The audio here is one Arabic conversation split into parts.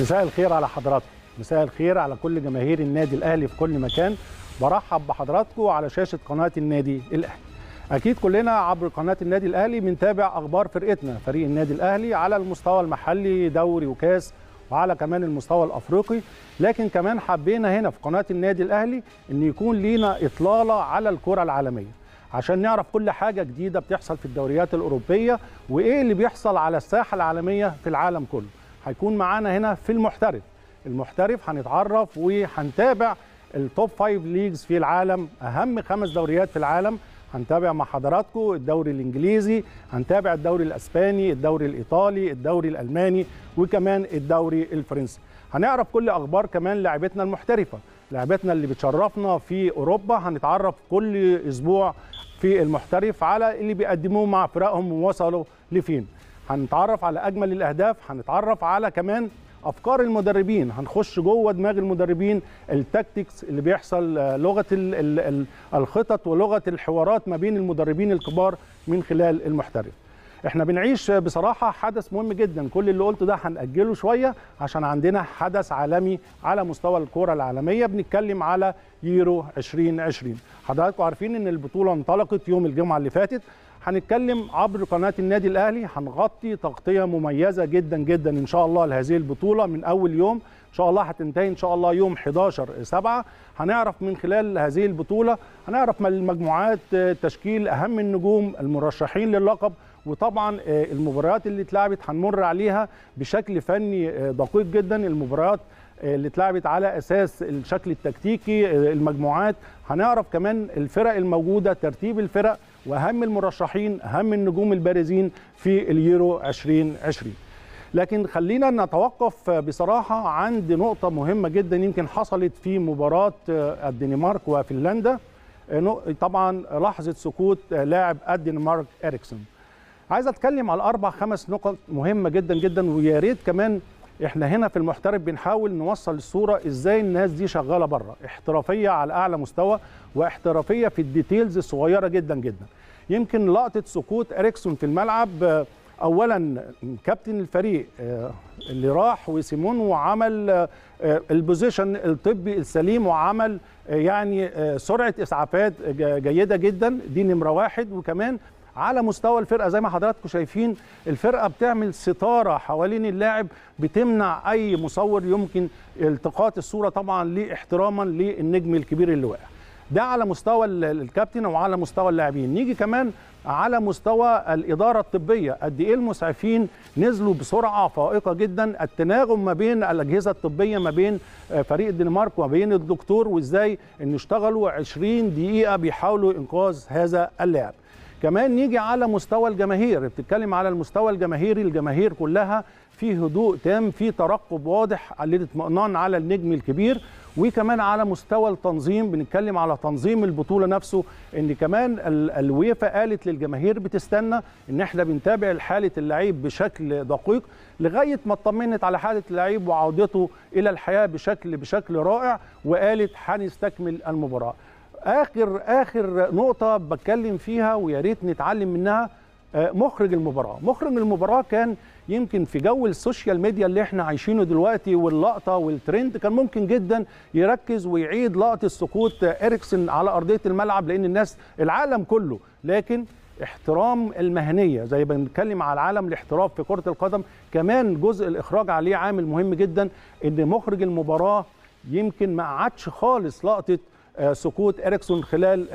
مساء الخير على حضراتكم. مساء الخير على كل جماهير النادي الأهلي في كل مكان. برحب بحضراتكم على شاشة قناة النادي الأهلي. أكيد كلنا عبر قناة النادي الأهلي بنتابع أخبار فرقتنا فريق النادي الأهلي على المستوى المحلي دوري وكاس وعلى كمان المستوى الأفريقي. لكن كمان حبينا هنا في قناة النادي الأهلي إن يكون لينا إطلالة على الكرة العالمية. عشان نعرف كل حاجة جديدة بتحصل في الدوريات الأوروبية وإيه اللي بيحصل على الساحة العالمية في العالم كله. هيكون معانا هنا في المحترف. المحترف هنتعرف وهنتابع ال top five leagues في العالم أهم خمس دوريات في العالم. هنتابع مع حضراتكم الدوري الإنجليزي هنتابع الدوري الإسباني الدوري الإيطالي الدوري الألماني وكمان الدوري الفرنسي. هنعرف كل أخبار كمان لاعبتنا المحترفة. لاعبتنا اللي بتشرفنا في أوروبا هنتعرف كل أسبوع في المحترف على اللي بيقدموه مع فرقهم ووصلوا لفين. هنتعرف على أجمل الأهداف هنتعرف على كمان أفكار المدربين. هنخش جوه دماغ المدربين التكتيكس اللي بيحصل لغة ال ال الخطط ولغة الحوارات ما بين المدربين الكبار من خلال المحترف. إحنا بنعيش بصراحة حدث مهم جدا. كل اللي قلته ده هنأجله شوية عشان عندنا حدث عالمي على مستوى الكرة العالمية. بنتكلم على يورو 2020 حضراتكم عارفين إن البطولة انطلقت يوم الجمعة اللي فاتت. هنتكلم عبر قناة النادي الأهلي هنغطي تغطية مميزة جدا جدا إن شاء الله لهذه البطولة من أول يوم. إن شاء الله هتنتهي إن شاء الله يوم 11 7 هنعرف من خلال هذه البطولة هنعرف المجموعات تشكيل أهم النجوم المرشحين للقب وطبعا المباريات اللي اتلعبت هنمر عليها بشكل فني دقيق جدا. المباريات اللي اتلعبت على أساس الشكل التكتيكي المجموعات. هنعرف كمان الفرق الموجودة ترتيب الفرق. واهم المرشحين اهم النجوم البارزين في اليورو 2020 لكن خلينا نتوقف بصراحة عند نقطة مهمة جدا يمكن حصلت في مباراة الدنمارك وفنلندا. طبعا لحظة سقوط لاعب الدنمارك إريكسون. عايز أتكلم على أربع خمس نقط مهمة جدا جدا ويا ريت كمان إحنا هنا في المحترف بنحاول نوصل الصورة إزاي الناس دي شغالة بره احترافية على أعلى مستوى واحترافية في ال details الصغيرة جدا جدا. يمكن لقطة سقوط إريكسون في الملعب اولا كابتن الفريق اللي راح سيمون وعمل ال position الطبي السليم وعمل يعني سرعة إسعافات جيدة جدا. دي نمرة واحد. وكمان على مستوى الفرقة. زي ما حضراتكم شايفين الفرقة بتعمل ستارة حوالين اللاعب بتمنع أي مصور يمكن التقاط الصورة طبعا لإحتراما للنجم الكبير اللي واقع. ده على مستوى الكابتن وعلى مستوى اللاعبين. نيجي كمان على مستوى الإدارة الطبية. قد إيه المسعفين نزلوا بسرعة فائقة جدا. التناغم ما بين الأجهزة الطبية ما بين فريق الدنمارك وما بين الدكتور وإزاي إن اشتغلوا 20 دقيقة بيحاولوا إنقاذ هذا اللاعب. كمان نيجي على مستوى الجماهير بتتكلم على المستوى الجماهيري الجماهير كلها في هدوء تام في ترقب واضح للاطمئنان على النجم الكبير. وكمان على مستوى التنظيم بنتكلم على تنظيم البطولة نفسه إن كمان الويفا قالت للجماهير بتستنى إن إحنا بنتابع حالة اللعيب بشكل دقيق لغاية ما اطمنت على حالة اللعيب وعودته إلى الحياة بشكل بشكل رائع وقالت هنستكمل المباراة. آخر آخر نقطة بتكلم فيها ويا ريت نتعلم منها مخرج المباراة. مخرج المباراة كان يمكن في جو ال social media اللي إحنا عايشينه دلوقتي واللقطة والترند كان ممكن جدا يركز ويعيد لقطة سقوط اريكسن على أرضية الملعب لأن الناس العالم كله لكن احترام المهنية زي ما بنتكلم على العالم الاحتراف في كرة القدم كمان جزء الإخراج عليه عامل مهم جدا إن مخرج المباراة يمكن ما قعدش خالص لقطة سقوط إريكسون خلال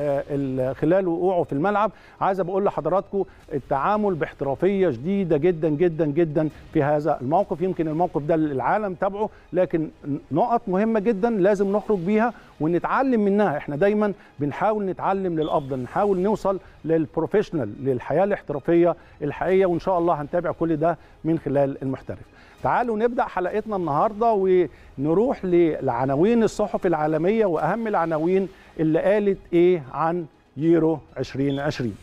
خلال وقوعه في الملعب. عايز بقول لحضراتكم التعامل باحترافية شديدة جدا جدا جدا في هذا الموقف. يمكن الموقف ده العالم تابعه لكن نقط مهمة جدا لازم نخرج بيها ونتعلم منها. إحنا دايما بنحاول نتعلم للأفضل نحاول نوصل للبروفيشنال للحياة الاحترافية الحقيقية وإن شاء الله هنتابع كل ده من خلال المحترف. تعالوا نبدأ حلقتنا النهارده ونروح للعناوين الصحف العالمية وأهم العناوين اللي قالت إيه عن يورو 2020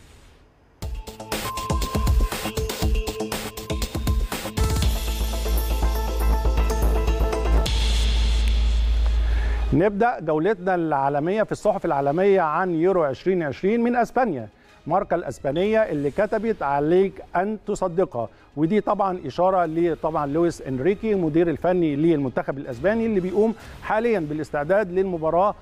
نبدأ جولتنا العالمية في الصحف العالمية عن يورو 2020 من أسبانيا. ماركا الإسبانية اللي كتبت عليك أن تصدقها. ودي طبعا إشارة لطبعا لويس إنريكي المدير الفني للمنتخب الإسباني اللي بيقوم حاليا بالاستعداد للمباراة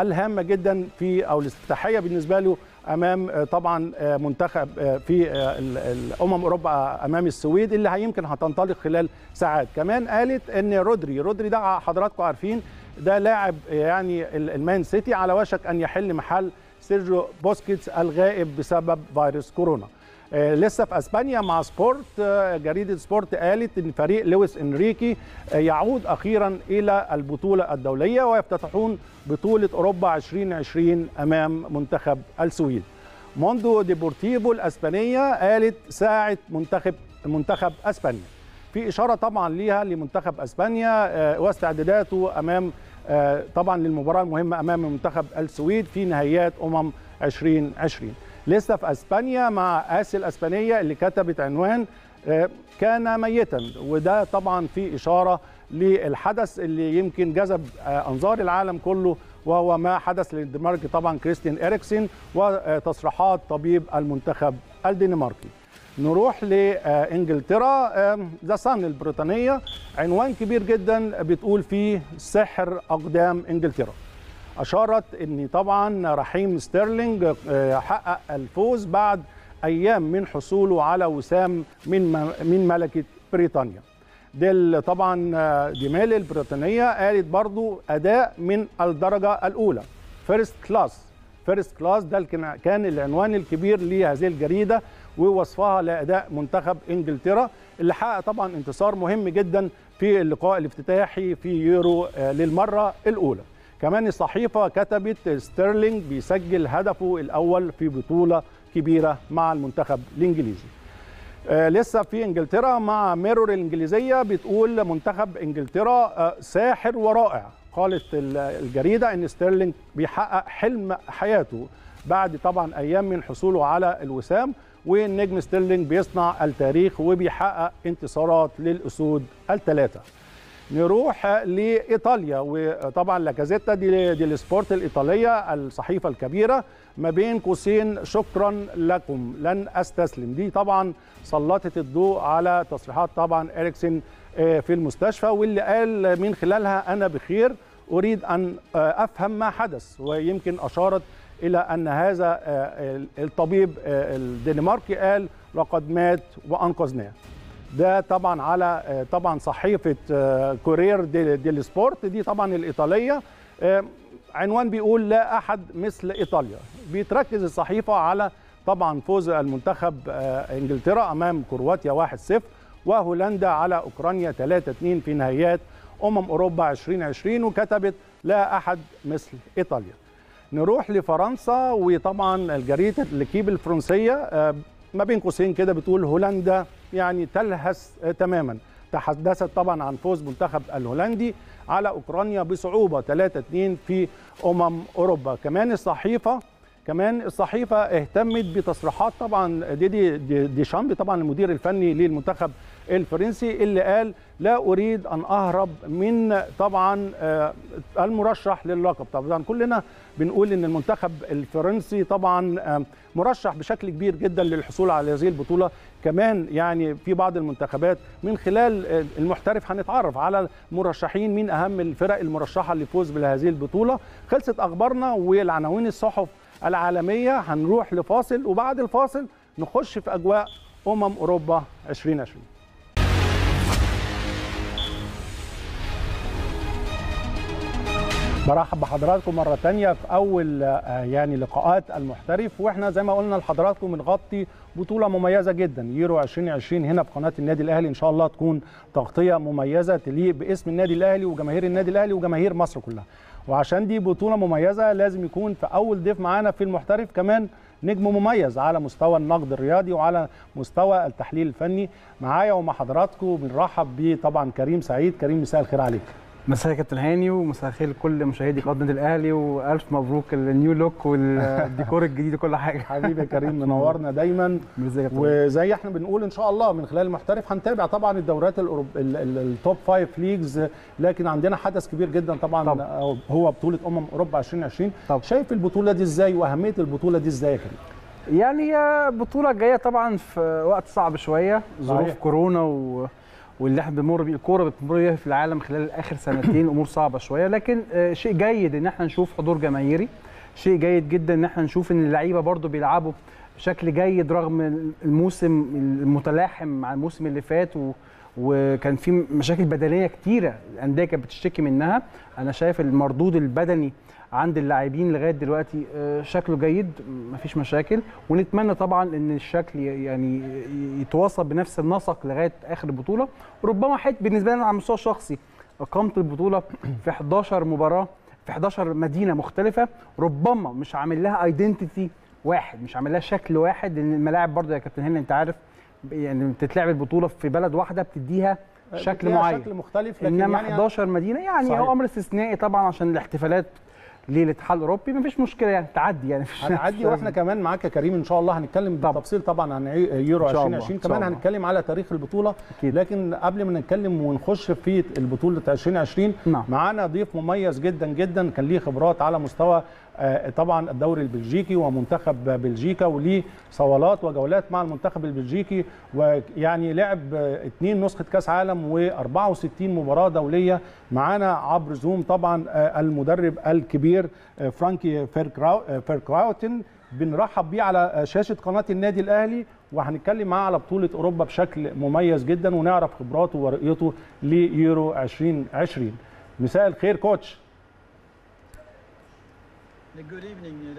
الهامة جدا في أو الافتتاحيه بالنسبة له أمام طبعا منتخب في الامم أوروبا أمام السويد اللي يمكن هتنطلق خلال ساعات. كمان قالت إن رودري رودري ده حضراتكم عارفين ده لاعب يعني المان سيتي على وشك أن يحل محل سيرجيو بوسكيتس الغائب بسبب فيروس كورونا لسه في أسبانيا مع سبورت جريدة سبورت قالت إن فريق لويس إنريكي يعود أخيرا إلى البطولة الدولية ويفتتحون بطولة أوروبا 2020 أمام منتخب السويد. موندو ديبورتيفو الأسبانية قالت ساعة منتخب منتخب أسبانيا. في إشارة طبعا ليها لمنتخب أسبانيا واستعداداته أمام طبعا للمباراة المهمة أمام منتخب السويد في نهائيات أمم 2020. لسه في أسبانيا مع اسي الأسبانية اللي كتبت عنوان كان ميتا وده طبعا في إشارة للحدث اللي يمكن جذب أنظار العالم كله وهو ما حدث للدنمارك طبعا كريستيان إريكسن وتصريحات طبيب المنتخب الدنماركي نروح لإنجلترا. ذا سان البريطانية عنوان كبير جدا بتقول فيه سحر أقدام إنجلترا. أشارت إن طبعا رحيم ستيرلينج حقق الفوز بعد أيام من حصوله على وسام من من ملكة بريطانيا. دي طبعا ديلي ميل البريطانية قالت برضو أداء من الدرجة الأولى. First class first class ده كان العنوان الكبير لهذه الجريدة. ووصفها لأداء منتخب إنجلترا اللي حقق طبعا انتصار مهم جدا في اللقاء الافتتاحي في يورو للمرة الأولى. كمان الصحيفة كتبت ستيرلينج بيسجل هدفه الأول في بطولة كبيرة مع المنتخب الإنجليزي. آه لسه في إنجلترا مع ميرور الإنجليزية بتقول منتخب إنجلترا آه ساحر ورائع. قالت الجريدة إن ستيرلينج بيحقق حلم حياته بعد طبعا أيام من حصوله على الوسام. والنجم ستيرلينج بيصنع التاريخ وبيحقق انتصارات للأسود الثلاثه نروح لإيطاليا وطبعا لاجازيتا ديلو سبورت الإيطالية الصحيفة الكبيرة. ما بين قوسين شكرا لكم. لن أستسلم. دي طبعا سلطت الضوء على تصريحات طبعا إريكسن في المستشفى واللي قال من خلالها أنا بخير أريد أن أفهم ما حدث ويمكن أشارت إلى أن هذا الطبيب الدنماركي قال لقد مات وأنقذناه. ده طبعا على طبعا صحيفة كوريري ديلو سبورت دي طبعا الإيطالية. عنوان بيقول لا أحد مثل إيطاليا. بيتركز الصحيفة على طبعا فوز المنتخب إنجلترا أمام كرواتيا 1-0 وهولندا على أوكرانيا 3-2 في نهائيات أمم أوروبا 2020 وكتبت لا أحد مثل إيطاليا. نروح لفرنسا وطبعا الجريدة الكيب الفرنسية ما بين قوسين كده بتقول هولندا يعني تلهث تماما. تحدثت طبعا عن فوز منتخب الهولندي على أوكرانيا بصعوبة 3-2 في أمم أوروبا. كمان الصحيفة كمان الصحيفة اهتمت بتصريحات طبعا ديدي ديشامب طبعا المدير الفني للمنتخب الفرنسي اللي قال لا أريد أن أهرب من طبعا المرشح للقب طبعا كلنا بنقول إن المنتخب الفرنسي طبعا مرشح بشكل كبير جدا للحصول على هذه البطولة. كمان يعني في بعض المنتخبات من خلال المحترف هنتعرف على مرشحين من أهم الفرق المرشحة للفوز بهذه البطولة. خلصت أخبارنا والعناوين الصحف العالمية. هنروح لفاصل وبعد الفاصل نخش في أجواء أمم أوروبا 2020 برحب بحضراتكم مرة تانية في أول يعني لقاءات المحترف. وإحنا زي ما قلنا لحضراتكم بنغطي بطولة مميزة جدا يورو 2020 هنا في قناة النادي الأهلي. إن شاء الله تكون تغطية مميزة تليق باسم النادي الأهلي وجماهير النادي الأهلي وجماهير مصر كلها. وعشان دي بطولة مميزة لازم يكون في أول ضيف معانا في المحترف كمان نجم مميز على مستوى النقد الرياضي وعلى مستوى التحليل الفني. معايا ومع حضراتكم بنرحب بيه طبعا كريم سعيد. كريم مساء الخير عليك. مساء كابتن هاني ومساء الخير لكل مشاهدي قناة النادي الأهلي وألف مبروك ال new look والديكور الجديد وكل حاجة حبيبي يا كريم منورنا دايما وزي إحنا بنقول إن شاء الله من خلال المحترف هنتابع طبعا الدورات الأوروب... ال top five leagues لكن عندنا حدث كبير جدا طبعا طبعا. هو بطولة أمم أوروبا 2020 طبعا. شايف البطولة دي إزاي وأهمية البطولة دي إزاي يا كريم يعني هي بطولة جاية طبعا في وقت صعب شوية ظروف. كورونا و... واللي إحنا بنمر بيه الكورة بتمر بيها في العالم خلال آخر سنتين. أمور صعبة شوية لكن آه، شيء جيد إن إحنا نشوف حضور جماهيري. شيء جيد جدا إن إحنا نشوف إن اللعيبة برضو بيلعبوا بشكل جيد رغم الموسم المتلاحم مع الموسم اللي فات و... وكان في مشاكل بدنية كتيرة الأندية كانت بتشتكي منها. أنا شايف المردود البدني عند اللاعبين لغاية دلوقتي آه، شكله جيد مفيش مشاكل. ونتمنى طبعا إن الشكل يعني يتواصل بنفس النسق لغاية آخر البطولة. وربما حت بالنسبة لنا على المستوى الشخصي اقامه البطولة في 11 مباراة في 11 مدينة مختلفة. ربما مش عامل لها ايدنتيتي واحد مش عامل لها شكل واحد لأن الملاعب برضه يا كابتن هنا أنت عارف يعني بتتلعب البطولة في بلد واحدة بتديها شكل ليها معين. شكل مختلف لكن إنما يعني 11 مدينة يعني صحيح. هو أمر استثنائي طبعا عشان الاحتفالات للاتحاد الاوروبي مفيش مشكلة يعني تعدي يعني مفيش هنعدي وإحنا كمان معاك يا كريم إن شاء الله هنتكلم طبعا. بالتفصيل طبعا عن يورو إن شاء الله، 2020 إن شاء كمان. هنتكلم على تاريخ البطولة أكيد. لكن قبل ما نتكلم ونخش في البطولة 2020 نعم. معانا ضيف مميز جدا جدا كان ليه خبرات على مستوى طبعا الدوري البلجيكي ومنتخب بلجيكا وليه صولات وجولات مع المنتخب البلجيكي ويعني لعب آه، اثنين نسخة كأس عالم و64 مباراة دولية معانا عبر زوم طبعا آه، المدرب الكبير آه، فرانكي فيركراو- آه، فيركراوتن. بنرحب بيه على شاشة قناة النادي الأهلي وهنتكلم معاه على بطولة أوروبا بشكل مميز جدا ونعرف خبراته ورؤيته ليورو 2020 مساء الخير كوتش.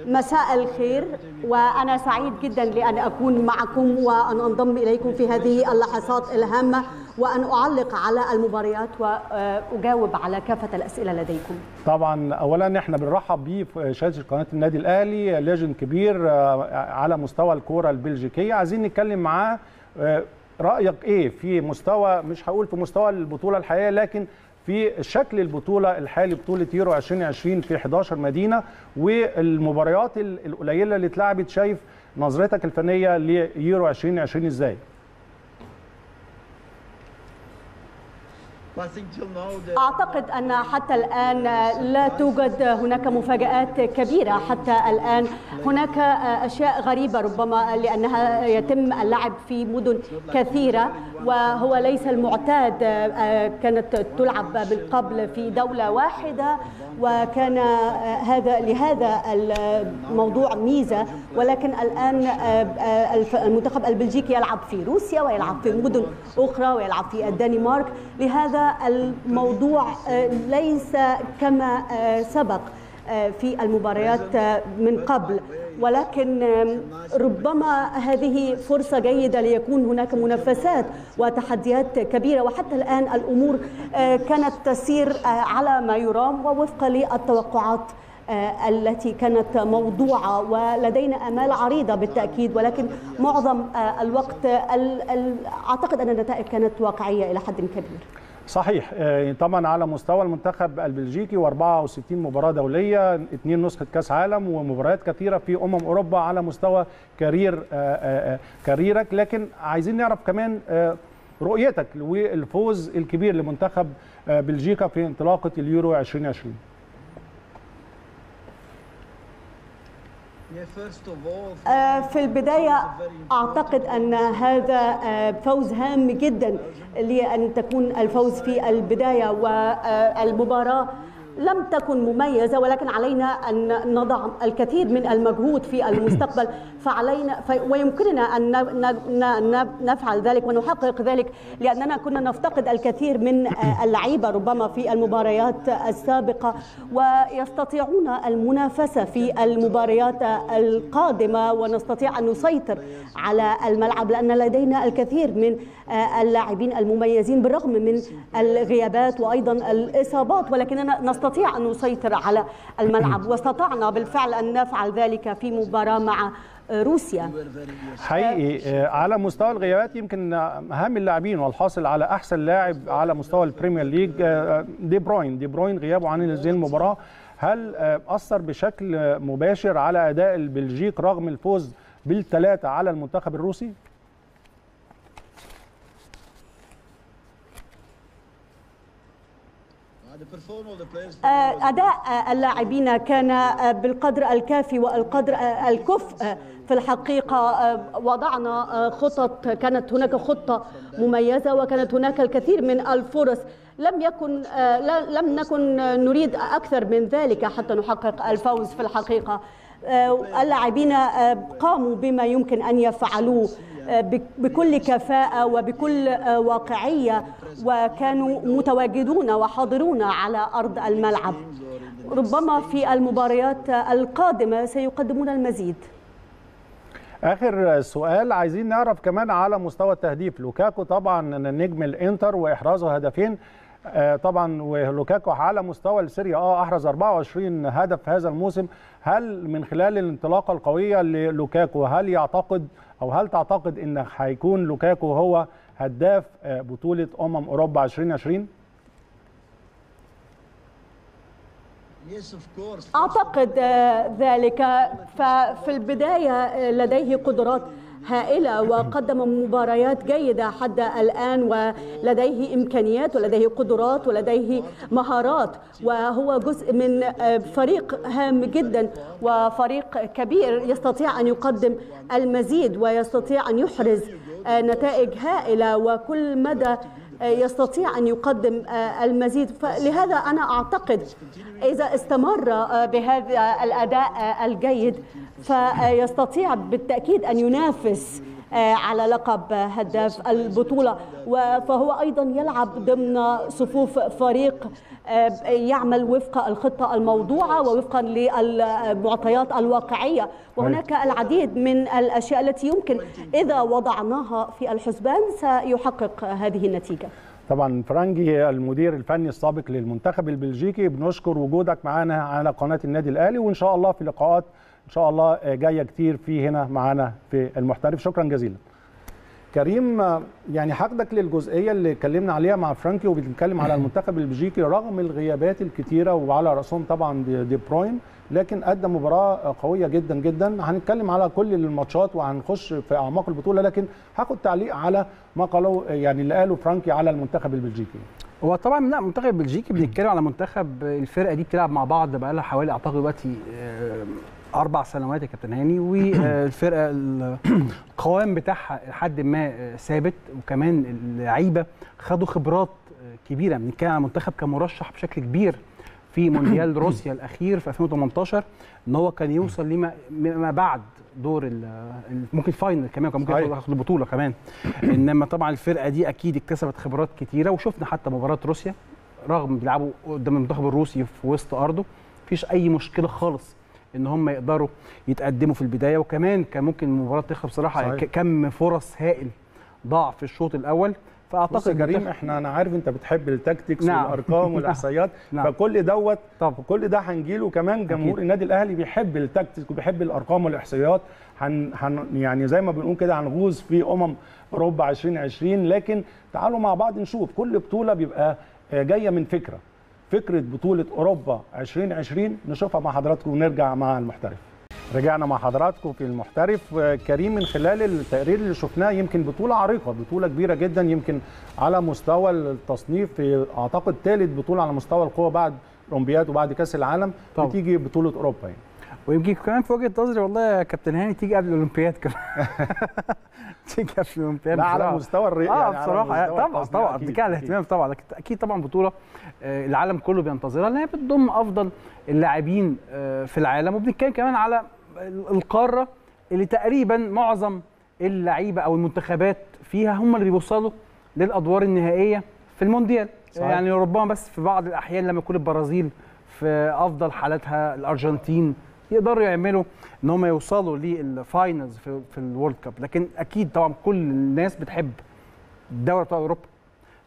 مساء الخير وأنا سعيد جدا لأن أكون معكم وأن أنضم إليكم في هذه اللحظات الهامة وأن أعلق على المباريات وأجاوب على كافة الأسئلة لديكم. طبعا اولا إحنا بنرحب بيه في شاشه قناة النادي الأهلي ليجند كبير آه، على مستوى الكورة البلجيكية. عايزين نتكلم معاه آه، رأيك إيه؟ في مستوى مش هقول في مستوى البطولة الحقيقية لكن في شكل البطولة الحالي بطولة يورو 2020 في 11 مدينة والمباريات ال- القليلة اللي اتلعبت شايف نظرتك الفنية ليورو 2020 إزاي؟ أعتقد أن حتى الآن لا توجد هناك مفاجآت كبيرة. حتى الآن هناك أشياء غريبة ربما لأنها يتم اللعب في مدن كثيرة وهو ليس المعتاد كانت تلعب من قبل في دولة واحدة وكان هذا لهذا الموضوع ميزة. ولكن الآن المنتخب البلجيكي يلعب في روسيا ويلعب في مدن أخرى ويلعب في الدنمارك. لهذا الموضوع ليس كما سبق في المباريات من قبل. ولكن ربما هذه فرصة جيدة ليكون هناك منافسات وتحديات كبيرة. وحتى الآن الأمور كانت تسير على ما يرام ووفق للتوقعات التي كانت موضوعة. ولدينا آمال عريضة بالتأكيد ولكن معظم الوقت أعتقد أن النتائج كانت واقعية إلى حد كبير. صحيح. طبعا على مستوى المنتخب البلجيكي و64 مباراة دولية اثنين نسخة كأس عالم ومباريات كثيرة في أمم أوروبا على مستوى career ال career ك. لكن عايزين نعرف كمان رؤيتك والفوز الكبير لمنتخب بلجيكا في انطلاقة اليورو 2020 في البداية أعتقد أن هذا فوز هام جدا لأن تكون الفوز في البداية والمباراة لم تكن مميزة ولكن علينا أن نضع الكثير من المجهود في المستقبل. فعلينا ويمكننا أن نفعل ذلك ونحقق ذلك لأننا كنا نفتقد الكثير من اللعيبة ربما في المباريات السابقة ويستطيعون المنافسة في المباريات القادمة ونستطيع أن نسيطر على الملعب لأن لدينا الكثير من اللاعبين المميزين بالرغم من الغيابات وأيضا الإصابات ولكننا نستطيع أن نسيطر على الملعب. واستطعنا بالفعل أن نفعل ذلك في مباراة مع روسيا. حقيقي على مستوى الغيابات يمكن أهم اللاعبين والحاصل على أحسن لاعب على مستوى البريمير ليج دي بروين. دي بروين غيابه عن هذه المباراة. هل أثر بشكل مباشر على أداء البلجيك رغم الفوز بالثلاثة على المنتخب الروسي؟ أداء اللاعبين كان بالقدر الكافي والقدر الكفء في الحقيقة وضعنا خطط كانت هناك خطة مميزة وكانت هناك الكثير من الفرص. لم يكن لم نكن نريد أكثر من ذلك حتى نحقق الفوز في الحقيقة. اللاعبين قاموا بما يمكن أن يفعلوه بكل كفاءة وبكل واقعية وكانوا متواجدون وحاضرون على أرض الملعب. ربما في المباريات القادمة سيقدمون المزيد. آخر سؤال عايزين نعرف كمان على مستوى التهديف. لوكاكو طبعا نجم الإنتر وإحرازه هدفين. طبعا ولوكاكو على مستوى السيريا. آه أحرز 24 هدف في هذا الموسم. هل من خلال الانطلاقة القوية للوكاكو هل يعتقد أو هل تعتقد إن هيكون لوكاكو هو هداف بطولة أمم أوروبا 2020 أعتقد ذلك. ففي البداية لديه قدرات. هائلة وقدم مباريات جيدة حتى الآن ولديه إمكانيات ولديه قدرات ولديه مهارات وهو جزء من فريق هام جدا وفريق كبير يستطيع أن يقدم المزيد ويستطيع أن يحرز نتائج هائلة وكل مدى يستطيع أن يقدم المزيد. فلهذا أنا أعتقد إذا استمر بهذا الأداء الجيد فيستطيع بالتأكيد أن ينافس على لقب هداف البطولة. فهو أيضا يلعب ضمن صفوف فريق يعمل وفق الخطة الموضوعة ووفقا للمعطيات الواقعية. وهناك العديد من الأشياء التي يمكن إذا وضعناها في الحسبان سيحقق هذه النتيجة. طبعا فرانجي المدير الفني السابق للمنتخب البلجيكي بنشكر وجودك معنا على قناة النادي الأهلي وإن شاء الله في لقاءات إن شاء الله جاية كتير في هنا معنا في المحترف. شكرا جزيلا. كريم يعني هاخدك للجزئية اللي اتكلمنا عليها مع فرانكي وبنتكلم على المنتخب البلجيكي رغم الغيابات الكتيرة وعلى رأسهم طبعا دي, دي بروين لكن قدم مباراة قوية جدا جدا. هنتكلم على كل الماتشات وهنخش في أعماق البطولة لكن هاخد تعليق على ما قالوا يعني اللي قاله فرانكي على المنتخب البلجيكي. هو طبعا لا المنتخب البلجيكي بنتكلم على منتخب الفرقة دي بتلعب مع بعض بقى لها حوالي أعتقد دلوقتي أربع سنوات يا كابتن هاني والفرقة القوام بتاعها لحد ما ثابت وكمان اللعيبة خدوا خبرات كبيرة بنتكلم على المنتخب كمرشح بشكل كبير في مونديال روسيا الأخير في 2018 إن هو كان يوصل لما ما بعد دور ممكن فاينل كمان كان ممكن ياخد البطولة كمان. إنما طبعا الفرقة دي أكيد اكتسبت خبرات كتيرة وشفنا حتى مباراة روسيا رغم بيلعبوا قدام المنتخب الروسي في وسط أرضه مفيش أي مشكلة خالص. إن هم يقدروا يتقدموا في البداية. وكمان كان ممكن المباراة تخلص بصراحة صحيح. كم فرص هائل ضاع في الشوط الأول. فأعتقد كريم إحنا أنا عارف أنت بتحب التكتيكس نعم. والأرقام والإحصائيات. نعم. فكل دوت طب كل ده هنجيله. كمان جمهور النادي الأهلي بيحب التكتيك وبيحب الأرقام والإحصائيات. هن هن يعني زي ما بنقول كده هنغوص في أمم أوروبا 2020 لكن تعالوا مع بعض نشوف. كل بطولة بيبقى جاية من فكرة. فكرة بطولة أوروبا 2020 نشوفها مع حضراتكم ونرجع مع المحترف رجعنا مع حضراتكم في المحترف كريم من خلال التقرير اللي شفناه يمكن بطولة عريقة بطولة كبيرة جدا يمكن على مستوى التصنيف في أعتقد ثالث بطولة على مستوى القوة بعد الاولمبياد وبعد كأس العالم طبعا. بتيجي بطولة أوروبا يعني. ويمكن كمان في وجهة نظري والله يا كابتن هاني تيجي قبل الأولمبياد كمان. تيجي قبل الأولمبياد لا على مستوى الرئي آه يعني بصراحة طبعا طبعا بتيجي على الاهتمام طبعا أكيد طبعا بطولة العالم كله بينتظرها لأن هي بتضم أفضل اللاعبين في العالم. وبنتكلم كمان على القارة اللي تقريبا معظم اللعيبة أو المنتخبات فيها هم اللي بيوصلوا للأدوار النهائية في المونديال. صحيح. يعني ربما بس في بعض الأحيان لما يكون البرازيل في أفضل حالاتها الأرجنتين يقدروا يعملوا إن هم يوصلوا لل finals في, في ال World Cup لكن أكيد طبعا كل الناس بتحب الدوري بتاع أوروبا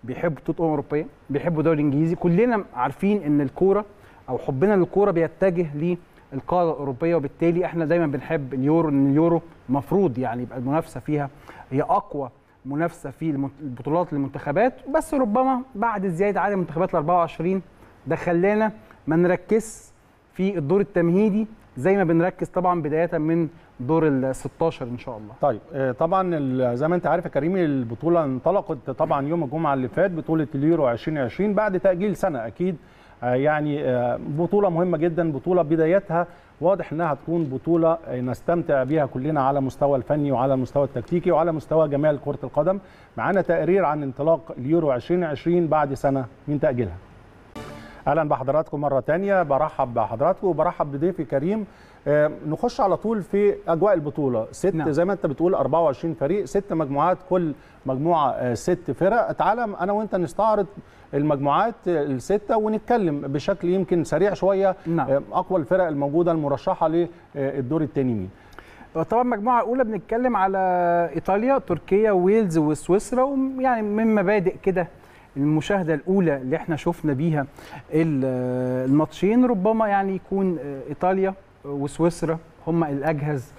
بيحبوا بطولة أمم أوروبية بيحبوا الدوري الانجليزي كلنا عارفين إن الكورة أو حبنا للكورة بيتجه للقارة الأوروبية وبالتالي إحنا دايما بنحب اليورو إن اليورو المفروض يعني يبقى المنافسة فيها هي أقوى منافسة في البطولات للمنتخبات بس ربما بعد زيادة عدد المنتخبات ال 24 ده خلانا ما نركزش في الدور التمهيدي زي ما بنركز طبعا بداية من دور ال 16 إن شاء الله. طيب طبعا زي ما أنت عارف يا كريم البطولة انطلقت طبعا يوم الجمعة اللي فات بطولة اليورو 2020 بعد تأجيل سنة أكيد آه، يعني آه، بطولة مهمة جدا بطولة بدايتها واضح إنها هتكون بطولة آه، نستمتع بيها كلنا على المستوى الفني وعلى المستوى التكتيكي وعلى مستوى جمال كرة القدم معانا تقرير عن انطلاق اليورو 2020 بعد سنة من تأجيلها أهلا بحضراتكم مرة تانية. برحب بحضراتكم وبرحب بضيفي كريم. آه، نخش على طول في أجواء البطولة. ست نعم. زي ما أنت بتقول 24 فريق ست مجموعات كل مجموعة آه، ست فرق. تعالى أنا وأنت نستعرض المجموعات آه، الستة ونتكلم بشكل يمكن سريع شوية نعم. أقوى الفرق الموجودة المرشحة للدور الثاني مين؟ طبعا المجموعه الاولى بنتكلم على إيطاليا تركيا ويلز وسويسرا ويعني من مبادئ كده المشاهدة الأولى اللي إحنا شفنا بيها ال- الماتشين ربما يعني يكون إيطاليا وسويسرا هم الأجهز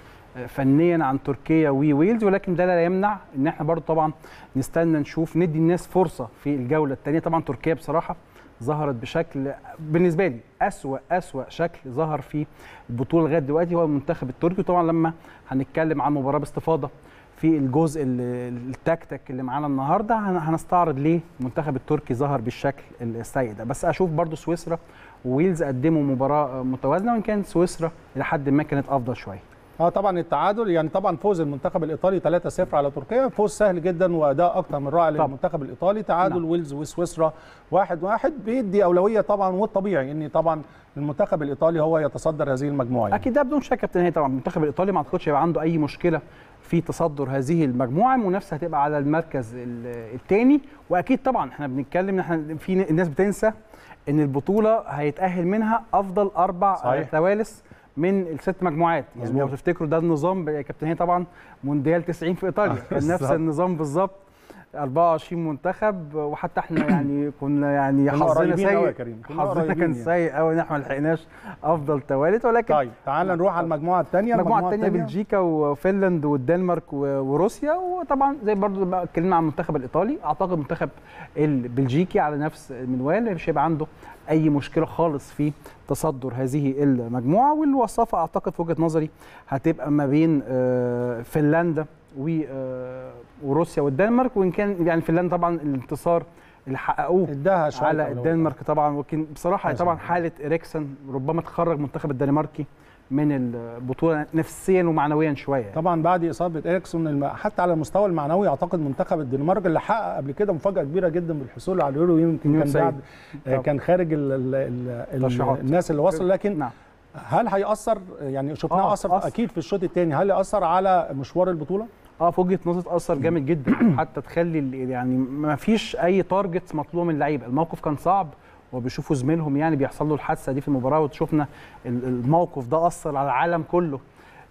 فنيا عن تركيا وويلز ولكن ده لا يمنع إن إحنا برضو طبعا نستنى نشوف ندي الناس فرصة في الجولة الثانية طبعا تركيا بصراحة ظهرت بشكل بالنسبة لي أسوأ أسوأ شكل ظهر في البطوله لغاية دلوقتي هو المنتخب التركي. طبعا لما هنتكلم عن مباراة باستفاضة في الجزء ال- التكتيك اللي معانا النهارده هن- هنستعرض ليه المنتخب التركي ظهر بالشكل السيء ده بس أشوف برضو سويسرا وويلز قدموا مباراة متوازنة وإن كانت سويسرا إلى حد ما كانت أفضل شوية آه طبعا التعادل يعني طبعا فوز المنتخب الإيطالي 3-0 على تركيا فوز سهل جدا وأداء أكثر من رائع طبعا. للمنتخب الإيطالي تعادل نعم. ويلز وسويسرا 1-1 بيدي أولوية طبعا والطبيعي إن طبعا المنتخب الإيطالي هو يتصدر هذه المجموعة يعني. أكيد ده بدون شك كابتن هاني طبعا المنتخب الإيطالي ما أعتقدش هيبقى عنده أي مشكلة في تصدر هذه المجموعة المنافسة هتبقى على المركز الثاني وأكيد طبعا إحنا بنتكلم إن إحنا في الناس بتنسى إن البطولة هيتأهل منها أفضل أربع صحيح. ثوالث من الست مجموعات يعني. لو تفتكروا ده النظام يا كابتن هاني طبعا مونديال 90 في إيطاليا كان نفس. النظام بالظبط 24 منتخب وحتى إحنا يعني كنا يعني حظنا يا سيء. كريم، حظنا كان يعني. سيء قوي إن إحنا ما لحقناش أفضل ثوالث ولكن طيب تعال نروح على المجموعة الثانية المجموعة الثانية بلجيكا وفنلند والدنمارك وروسيا. وطبعا زي برضو بقى اتكلمنا عن المنتخب الإيطالي. أعتقد المنتخب البلجيكي على نفس المنوال مش هيبقى عنده أي مشكلة خالص في تصدر هذه المجموعة. والوصفه أعتقد في وجهة نظري هتبقى ما بين آه، فنلندا و- آه، وروسيا والدنمارك وإن كان يعني فنلندا طبعا الانتصار اللي حققوه إداها على. الدنمارك طبعا ولكن بصراحة طبعا. حالة إريكسن ربما تخرج المنتخب الدنماركي من البطولة نفسيا ومعنويا شوية يعني. طبعا بعد إصابة إريكسون حتى على المستوى المعنوي أعتقد منتخب الدنمارك اللي حقق قبل كده مفاجأة كبيرة جدا بالحصول على اليورو يمكن كان. بعد آه، طبعا. كان خارج ال ال ال ترشيحات. الناس اللي وصل لكن نعم هل هيأثر يعني شفناه آه، أثر أثر. أكيد في الشوط الثاني هل يأثر على مشوار البطولة؟ آه في وجهة نظري تأثر جامد جدا. حتى تخلي يعني ما فيش أي تارجت مطلوب من اللعيبة. الموقف كان صعب وبيشوفوا زميلهم يعني بيحصل له الحادثة دي في المباراة وشفنا ال- الموقف ده أثر على العالم كله.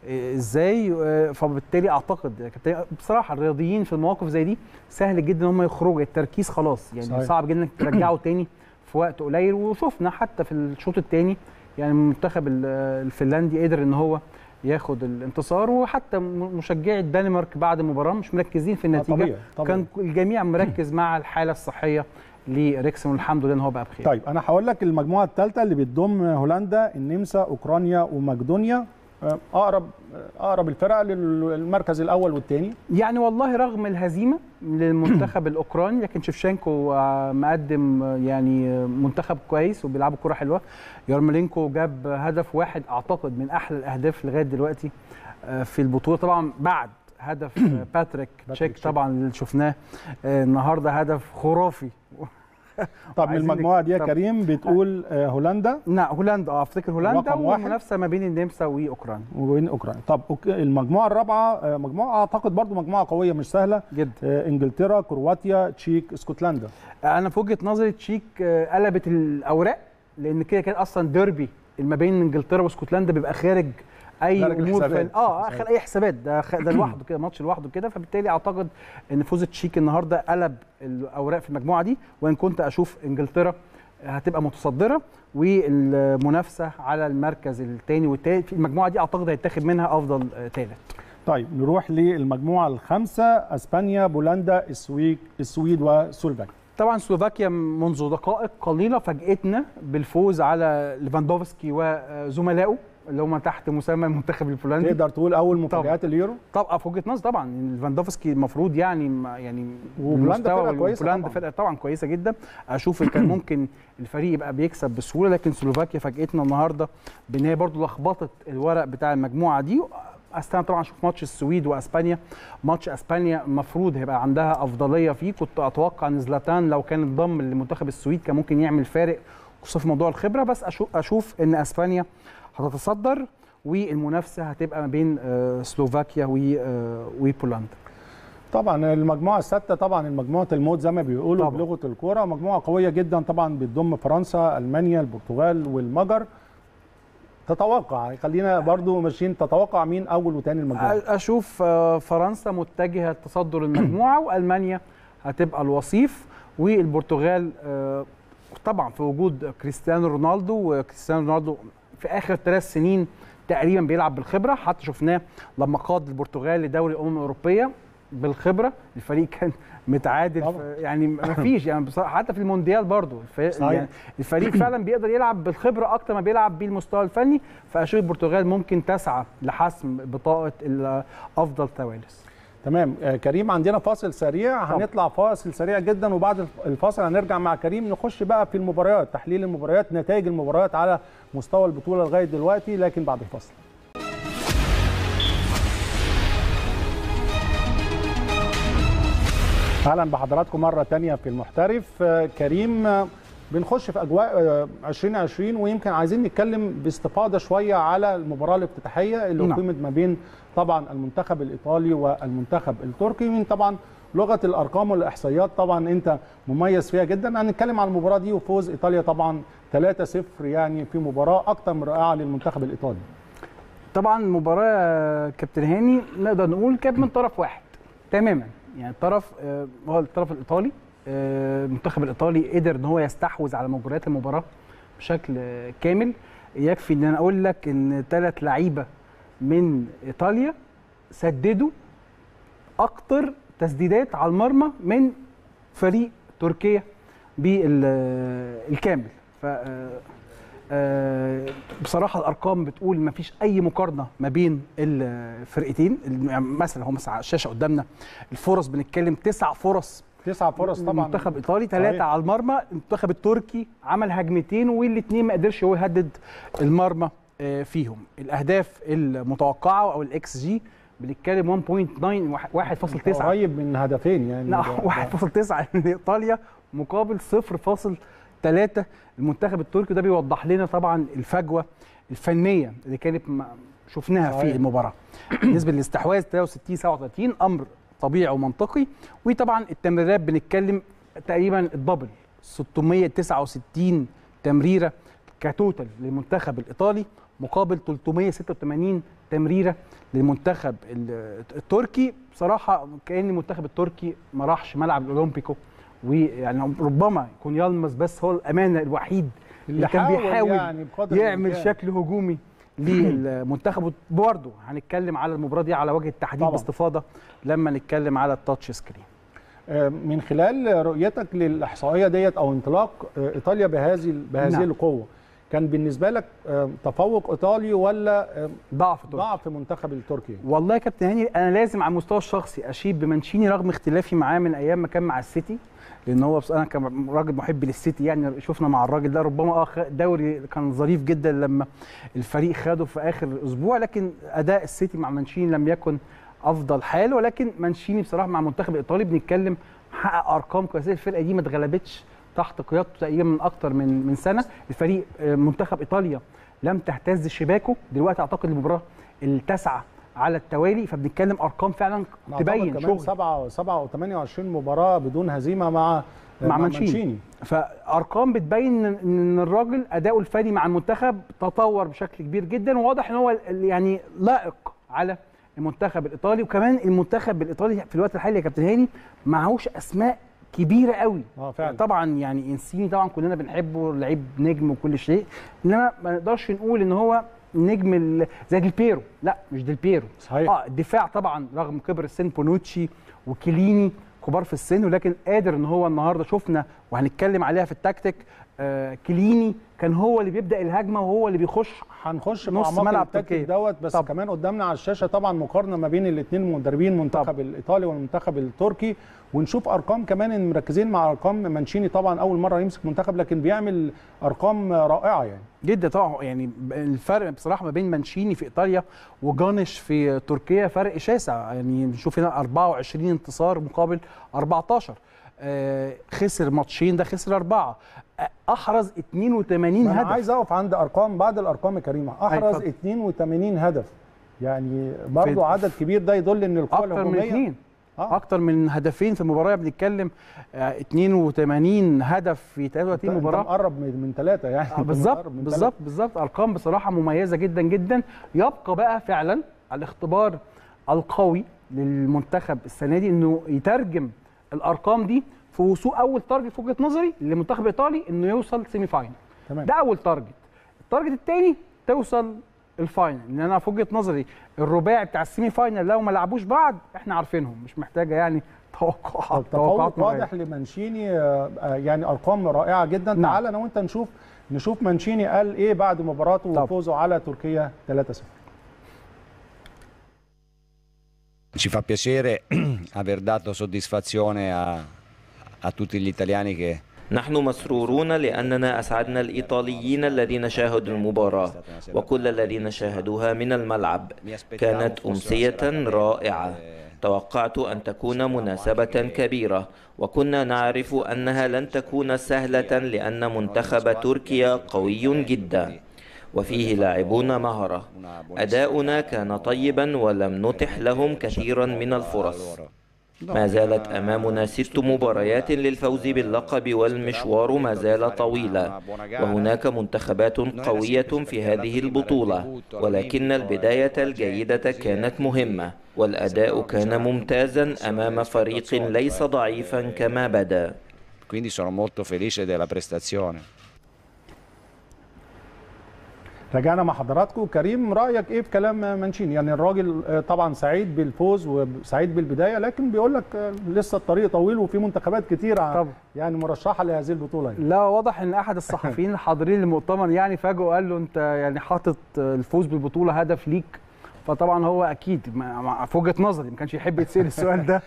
إزاي؟ آه، فبالتالي أعتقد بصراحة الرياضيين في المواقف زي دي سهل جدا إن هم يخرجوا التركيز خلاص. يعني صحيح. صعب جدا إنك ترجعه تاني في وقت قليل. وشفنا حتى في الشوط الثاني يعني المنتخب ال- الفنلندي قدر إن هو ياخد الانتصار وحتى مشجعي الدنمارك بعد المباراة مش مركزين في النتيجة. طبيعي طبيعي. كان الجميع مركز مع الحالة الصحية لريكسون. والحمد لله إن هو بقى بخير. طيب أنا هقول لك المجموعة الثالثة اللي بتضم هولندا النمسا أوكرانيا ومقدونيا. آه، اقرب آه، أقرب الفرق للمركز الأول والثاني يعني والله رغم الهزيمة للمنتخب الأوكراني لكن شفشенكو آه، مقدم آه، يعني منتخب كويس وبيلعبوا كرة حلوة. يارملينكو جاب هدف واحد أعتقد من أحلى الأهداف لغاية دلوقتي في البطولة. طبعا بعد هدف باتريك تشيك. طبعا اللي شفناه النهارده هدف خرافي. طب من المجموعة دي يا كريم بتقول آه، هولندا؟ نعم هولندا. آه أفتكر هولندا. والمنافسه ما بين النمسا وأوكرانيا. وبين أوكرانيا. طب المجموعة الرابعة آه، مجموعة أعتقد برضو مجموعة قوية مش سهلة. جدا. آه، إنجلترا كرواتيا تشيك اسكتلندا. أنا في وجهة نظري تشيك قلبت الأوراق لأن كده كان أصلا ديربي ما بين إنجلترا وإسكتلندا بيبقى خارج أي أمور. فن... آه اخر أي حسابات. ده خ... ده لوحده كده ماتش لوحده كده. فبالتالي أعتقد إن فوز تشيك النهارده قلب الأوراق في المجموعة دي. وإن كنت أشوف إنجلترا هتبقى متصدرة والمنافسة على المركز الثاني والثالث في المجموعة دي أعتقد هيتاخد منها أفضل ثالث طيب نروح للمجموعة الخامسة أسبانيا بولندا السويد السويد وسلوفاكيا. طبعا سلوفاكيا منذ دقائق قليلة فاجئتنا بالفوز على ليفاندوفسكي وزملائه. اللي هم تحت مسمى المنتخب البولندي تقدر تقول أول مفاجآت اليورو؟ طبعا في وجهة نظر طبعا ليفاندوفسكي المفروض يعني يعني وبولندا فرقة كويسة بولندا. فرقة طبعا كويسة جدا. أشوف كان ممكن الفريق يبقى بيكسب بسهولة لكن سلوفاكيا فاجئتنا النهارده بإن هي برضو لخبطت الورق بتاع المجموعة دي. استنى طبعا أشوف ماتش السويد وأسبانيا. ماتش أسبانيا المفروض هيبقى عندها أفضلية فيه. كنت أتوقع إن زلاتان لو كان انضم لمنتخب السويد كان ممكن يعمل فارق خصوصا في موضوع الخبرة بس أشوف إن إسبانيا هتتصدر والمنافسة هتبقى ما بين آه، سلوفاكيا آه، وبولندا. طبعا المجموعة السادسة طبعا المجموعة الموت زي ما بيقولوا. بلغة الكورة. مجموعة قوية جدا طبعا بتضم فرنسا ألمانيا البرتغال والمجر. تتوقع خلينا برضو ماشيين تتوقع مين أول وثاني المجموعة؟ أشوف آه، فرنسا متجهة تصدر المجموعة وألمانيا هتبقى الوصيف والبرتغال طبعا في وجود كريستيانو رونالدو وكريستيانو رونالدو في آخر ثلاث سنين تقريبا بيلعب بالخبرة. حتى شفناه لما قاد البرتغال لدوري الأمم الأوروبية بالخبرة. الفريق كان متعادل يعني ما فيش يعني بصراحه حتى في المونديال برضو. يعني الفريق فعلا بيقدر يلعب بالخبرة أكتر ما بيلعب بالمستوى الفني. فأشوف البرتغال ممكن تسعى لحسم بطاقة أفضل ثوالث. تمام. آه كريم عندنا فاصل سريع. هنطلع فاصل سريع جدا وبعد الفاصل هنرجع مع كريم. نخش بقى في المباريات تحليل المباريات نتائج المباريات على مستوى البطولة لغاية دلوقتي لكن بعد الفاصل. أهلا بحضراتكم مرة تانية في المحترف. آه، كريم بنخش في أجواء آه، 2020 ويمكن عايزين نتكلم باستفاضة شوية على المباراة الافتتاحية اللي نعم. أقيمت ما بين طبعا المنتخب الإيطالي والمنتخب التركي من طبعا لغة الأرقام والإحصائيات طبعا أنت مميز فيها جدا. هنتكلم عن المباراة دي وفوز إيطاليا طبعا 3-0 يعني في مباراة أكتر من رائعة للمنتخب الإيطالي. طبعا المباراه كابتن هاني نقدر نقول كانت من طرف واحد تماما. يعني الطرف آه، هو الطرف الإيطالي آه، المنتخب الإيطالي قدر إن هو يستحوذ على مجريات المباراة بشكل آه، كامل. يكفي إن أنا أقول لك إن ثلاث لعيبة من إيطاليا سددوا أكتر تسديدات على المرمى من فريق تركيا بالكامل ف آه، آه، بصراحة الأرقام بتقول ما فيش أي مقارنة ما بين الفرقتين. يعني مثلا هو مثلا على الشاشة قدامنا الفرص بنتكلم تسع فرص تسع فرص طبعا. المنتخب الايطالي ثلاثة صحيح. على المرمى. المنتخب التركي عمل هجمتين والاثنين ما قدرش هو يهدد المرمى آه، فيهم. الأهداف المتوقعة أو الاكس جي بنتكلم 1.9 1.9 قريب من هدفين يعني. لا ده- 1.9 لايطاليا مقابل 0.3 المنتخب التركي ده بيوضح لنا طبعا الفجوة الفنية اللي كانت شفناها في. المباراة. بالنسبة للاستحواذ 63 37 أمر طبيعي ومنطقي. وطبعا التمريرات بنتكلم تقريبا الدبل 669 تمريرة كتوتال للمنتخب الإيطالي مقابل 386 تمريرة للمنتخب ال- التركي. بصراحة كأن المنتخب التركي ما راحش ملعب الأولمبيكو ويعني ربما يكون يلمس بس هو الأمانة الوحيد اللي كان حاول بيحاول يعني يعمل. شكل هجومي. للمنتخب. برضه هنتكلم على المباراة دي على وجه التحديد طبعاً. باستفاضة لما نتكلم على التاتش سكرين. آه، من خلال رؤيتك للإحصائية ديت أو انطلاق آه، إيطاليا بهذه بهذه نعم. القوة كان بالنسبة لك آه، تفوق إيطالي ولا ضعف تركي؟ ضعف منتخب التركي؟ والله يا كابتن هاني أنا لازم على المستوى الشخصي أشيد بمانشيني رغم اختلافي معاه من أيام ما كان مع السيتي. لأن هو بس أنا كراجل محب للسيتي يعني شفنا مع الراجل ده ربما آه دوري كان ظريف جدا لما الفريق خده في آخر أسبوع لكن أداء السيتي مع مانشيني لم يكن أفضل حال ولكن مانشيني بصراحة مع المنتخب الايطالي بنتكلم محقق أرقام كويسة. الفرقة دي ما اتغلبتش تحت قيادته تقريبا من أكتر من من سنة. الفريق آه، منتخب إيطاليا لم تهتز شباكه. دلوقتي أعتقد المباراة التاسعة على التوالي فبنتكلم أرقام فعلا تبين كمان شغل. سبعة سبعة و 28 مباراة بدون هزيمة مع مع مانشيني. فأرقام بتبين ان الراجل اداؤه الفني مع المنتخب تطور بشكل كبير جدا وواضح إن هو يعني لائق على المنتخب الإيطالي. وكمان المنتخب الإيطالي في الوقت الحالي يا كابتن هاني معهوش أسماء كبيرة قوي. آه فعلا. طبعا يعني إنسيني طبعا كلنا بنحبه لعيب نجم وكل شيء إنما ما نقدرش نقول إن هو نجم زي ديل بيرو. لا مش ديل بيرو. صحيح. آه الدفاع طبعا رغم كبر السن بونوتشي وكيليني كبار في السن ولكن قادر إن هو النهارده شفنا وهنتكلم عليها في التكتيك كليني كان هو اللي بيبدأ الهجمة وهو اللي بيخش هنخش نص ملعب تركيا. دوت بس طب. كمان قدامنا على الشاشة طبعا مقارنة ما بين الاثنين المدربين المنتخب الإيطالي والمنتخب التركي. ونشوف أرقام كمان مركزين مع أرقام مانشيني طبعا أول مرة يمسك منتخب لكن بيعمل أرقام رائعة يعني. جدا طبعا. يعني الفرق بصراحة ما بين مانشيني في إيطاليا وجانش في تركيا فرق شاسع. يعني بنشوف هنا 24 انتصار مقابل 14 آه خسر ماتشين ده خسر أربعة. آه، أحرز 82 ما أنا هدف. عايز أقف عند أرقام بعد الأرقام يا كريمة. أحرز اتفضل. 82 هدف. يعني برضو في- عدد كبير ده يدل إن القوة أكتر من اثنين آه. أكتر من هدفين في المباراه بنتكلم آه 82 هدف في 33 انت مباراة. مقرب من ثلاثة يعني. آه، بالظبط بالظبط بالظبط. أرقام بصراحة مميزة جدا جدا. يبقى بقى فعلا الاختبار القوي للمنتخب السنة دي إنه يترجم الأرقام دي في وصول أول target في وجهة نظري للمنتخب الايطالي إنه يوصل semi final تمام. ده أول target ال target الثاني توصل ال final ان أنا في وجهة نظري الرباعي بتاع ال semi final لو ما لعبوش بعض إحنا عارفينهم مش محتاجة يعني توقعات مرعبة. واضح لمانشيني آه، آه، يعني أرقام رائعة جدا نعم. تعال أنا وأنت نشوف نشوف مانشيني قال إيه بعد مباراته. وفوزه على تركيا 3-0 Ci fa piacere aver dato soddisfazione a, a tutti gli italiani che نحن مسرورون لأننا أسعدنا الإيطاليين الذين شاهدوا المباراة وكل الذين شاهدوها من الملعب. كانت أمسية رائعة. توقعت أن تكون مناسبة كبيرة وكنا نعرف أنها لن تكون سهلة لأن منتخب تركيا قوي جدا. وفيه لاعبون مهرة. أداؤنا كان طيبا ولم نتح لهم كثيرا من الفرص. ما زالت أمامنا ست مباريات للفوز باللقب والمشوار ما زال طويلا. وهناك منتخبات قوية في هذه البطولة. ولكن البداية الجيدة كانت مهمة. والأداء كان ممتازا أمام فريق ليس ضعيفا كما بدا. Quindi sono molto felice della prestazione. رجعنا مع حضراتكم. كريم رأيك إيه في كلام مانشيني يعني الراجل آه، طبعا سعيد بالفوز وسعيد بالبداية لكن بيقول لك آه، لسه الطريق طويل وفي منتخبات كتير ع- طبعا. يعني مرشحة لهذه البطولة يعني. لا واضح إن أحد الصحفيين الحاضرين للمؤتمر يعني فاجئه قال له أنت يعني حاطط الفوز بالبطولة هدف ليك؟ فطبعا هو أكيد في وجهة نظري ما كانش يحب يتسأل السؤال ده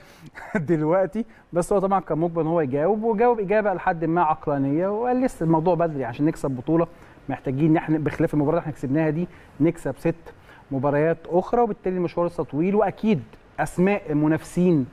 دلوقتي. بس هو طبعا كان مجبر إن هو يجاوب وجاوب إجابة لحد ما عقلانية وقال لسه الموضوع بدري عشان نكسب بطولة. محتاجين إن إحنا بخلاف المباراة اللي إحنا كسبناها دي نكسب ست مباريات أخرى وبالتالي المشوار لسه طويل وأكيد أسماء المنافسين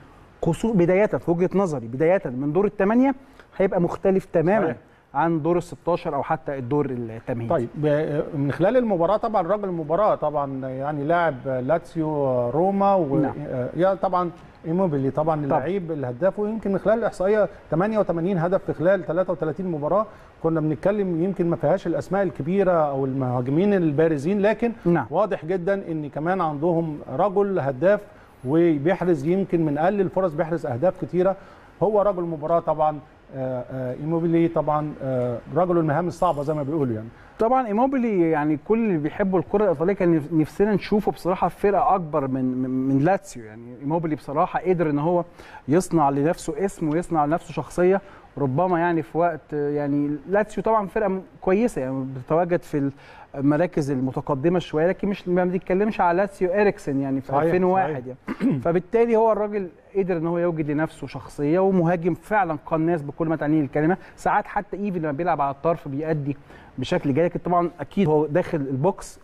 خصوص بداية في وجهة نظري بداية من دور الثمانيه هيبقى مختلف تماما صحيح. عن دور ال 16 أو حتى الدور التمهيدي طيب ب- من خلال المباراة طبعا راجل المباراة طبعا يعني لاعب لاتسيو روما و نعم. آه، طبعا ايموبيلي طبعا اللعيب الهداف ويمكن من خلال الاحصائيه 88 هدف في خلال 33 مباراة. كنا بنتكلم يمكن ما فيهاش الأسماء الكبيرة أو المهاجمين البارزين لكن نعم. واضح جدا إن كمان عندهم رجل هداف وبيحرز يمكن من أقل الفرص بيحرز أهداف كتيرة. هو رجل المباراة طبعا إيموبيلي طبعا آه، رجل المهام الصعبة زي ما بيقولوا يعني. طبعا إيموبيلي يعني كل اللي بيحبوا الكرة الإيطالية كان نف- نفسنا نشوفه بصراحة في فرقة أكبر من من لاتسيو يعني. إيموبيلي بصراحة قدر إن هو يصنع لنفسه اسم ويصنع لنفسه شخصية ربما يعني في وقت يعني لاتسيو طبعا فرقة كويسة يعني بتتواجد في المراكز المتقدمة شوية لكن مش ما بنتكلمش على لاتسيو إريكسن يعني في صحيح، 2001 صحيح. يعني فبالتالي هو الراجل قدر إن هو يوجد لنفسه شخصية ومهاجم فعلا قناص بكل ما تعنيه الكلمة ساعات حتى even لما بيلعب على الطرف بيأدي بشكل جيد لكن طبعا أكيد هو داخل ال box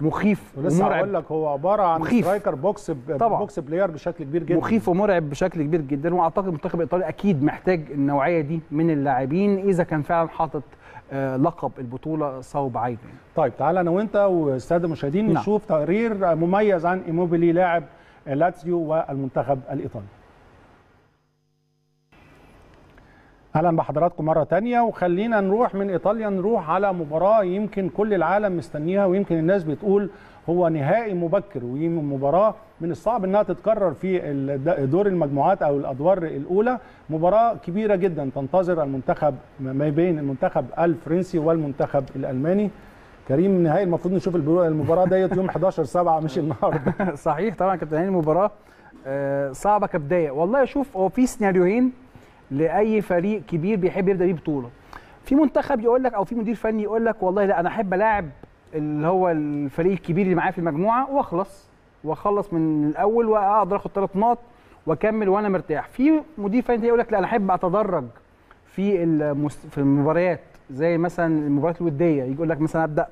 مخيف هقول ومرعب لك هو عبارة عن مخيف. striker box طبعاً. box player بشكل كبير جدا مخيف ومرعب بشكل كبير جدا وأعتقد المنتخب الايطالي أكيد محتاج النوعية دي من اللاعبين إذا كان فعلا حاطط آه، لقب البطولة صوب عينه. طيب تعالى أنا وأنت والساده المشاهدين نعم. نشوف تقرير مميز عن إيموبيلي لاعب لاتسيو والمنتخب الإيطالي أهلا بحضراتكم مره تانية وخلينا نروح من إيطاليا نروح على مباراة يمكن كل العالم مستنيها ويمكن الناس بتقول هو نهائي مبكر ويمكن مباراة من الصعب إنها تتكرر في دور المجموعات أو الأدوار الأولى. مباراة كبيرة جدا تنتظر المنتخب ما بين المنتخب الفرنسي والمنتخب الألماني. كريم نهائي المفروض نشوف المباراة ديت يوم 11 7 مش النهارده. صحيح طبعا كابتن المباراة. آه، صعبة كبداية. والله شوف هو في سيناريوهين لأي فريق كبير بيحب يبدأ بيه بطولة. في منتخب يقول لك أو في مدير فني يقول لك والله لا أنا أحب الاعب اللي هو الفريق الكبير اللي معايا في المجموعة وأخلص وأخلص من الأول وأقدر آخد ثلاث نقط وأكمل وأنا مرتاح. في مدير فني يقول لك لا أنا أحب أتدرج في المست... في المباريات زي مثلا المباريات الودية. يقول لك مثلا أبدأ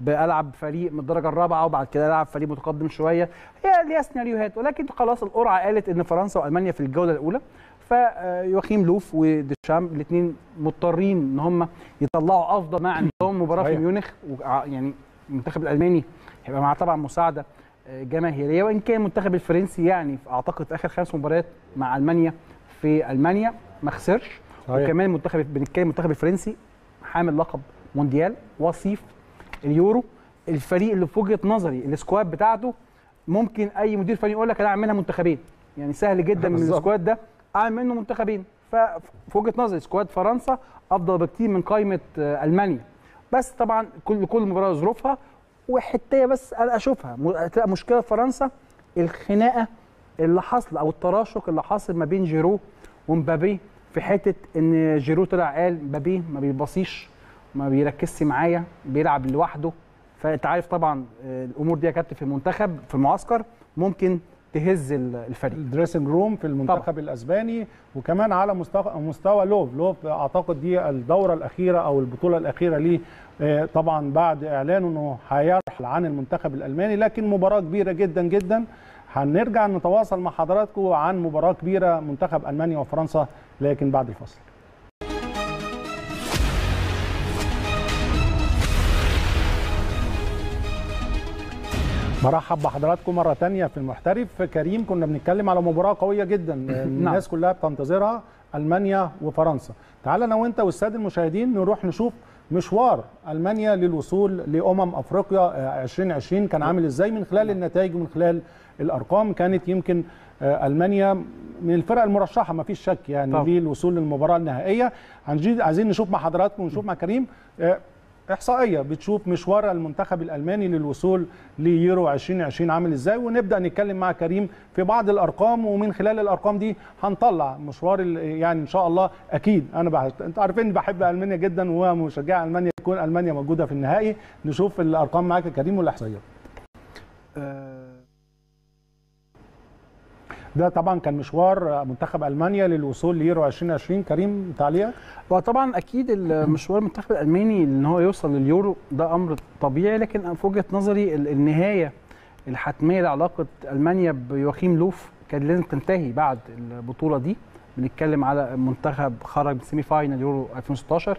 بألعب فريق من الدرجة الرابعة وبعد كده ألعب فريق متقدم شوية. هي ليها سيناريوهات ولكن خلاص القرعة قالت إن فرنسا وألمانيا في الجولة الأولى. فيوخيم لوف وديشام الاثنين مضطرين إن هم يطلعوا أفضل ما عندهم مباراة في. ميونخ يعني المنتخب الألماني هيبقى معاه طبعا مساعدة آه، جماهيرية وإن كان المنتخب الفرنسي يعني في- أعتقد في آخر خمس مباريات مع ألمانيا في ألمانيا ما خسرش. وكمان المنتخب بنتكلم المنتخب الفرنسي حامل لقب مونديال وصيف اليورو الفريق اللي في وجهة نظري ال squad بتاعته ممكن أي مدير فني يقول لك أنا اعمل منها منتخبين يعني سهل جدا من. ال squad ده اعمل منه منتخبين. ففي وجهة نظري squad فرنسا أفضل بكتير من قائمة آه، ألمانيا. بس طبعا كل كل مباراة ظروفها وحتيه بس أنا أشوفها. مشكلة في فرنسا الخناقة اللي حصل أو التراشق اللي حاصل ما بين جيرو ومبابي في حتة إن جيرو طلع قال مبابي ما بيبصيش ما بيركزش معايا بيلعب لوحده. فأنت عارف طبعا آه، الأمور دي يا كابتن في المنتخب في المعسكر ممكن تهز ال- الفريق. ال dressing room في المنتخب طبعا. الأسباني وكمان على مستوى مستوى لوف. لوف أعتقد دي الدورة الأخيرة أو البطولة الأخيرة ليه آه، طبعا بعد اعلانه إنه هيرحل عن المنتخب الألماني لكن مباراة كبيرة جدا جدا. هنرجع نتواصل مع حضراتكم عن مباراة كبيرة منتخب ألمانيا وفرنسا لكن بعد الفصل برحب بحضراتكم مرة تانية في المحترف. كريم كنا بنتكلم على مباراة قوية جدا. الناس كلها بتنتظرها ألمانيا وفرنسا. تعال أنا وأنت والسادة المشاهدين نروح نشوف مشوار ألمانيا للوصول لأمم أفريقيا آه، 2020 كان عامل إزاي من خلال النتائج ومن خلال الأرقام؟ كانت يمكن آه، ألمانيا من الفرق المرشحة ما فيش شك يعني طبعا. للوصول للمباراة النهائية. هنجي عايزين نشوف مع حضراتكم ونشوف مع كريم آه، إحصائية بتشوف مشوار المنتخب الألماني للوصول ليورو 2020 عامل إزاي؟ ونبدأ نتكلم مع كريم في بعض الأرقام ومن خلال الأرقام دي هنطلع مشوار يعني إن شاء الله أكيد. أنا بح... أنتوا عارفين بحب ألمانيا جدا ومشجع ألمانيا يكون ألمانيا موجودة في النهائي. نشوف الأرقام معاك يا كريم والاحصائيات ده طبعا كان مشوار منتخب ألمانيا للوصول ليورو 2020 كريم تعليق وطبعا أكيد المشوار المنتخب الألماني إن هو يوصل لليورو ده أمر طبيعي لكن في وجهة نظري ال- النهاية الحتمية لعلاقة ألمانيا بيوخيم لوف كان لازم تنتهي بعد البطولة دي. بنتكلم على منتخب خرج من semi final يورو 2016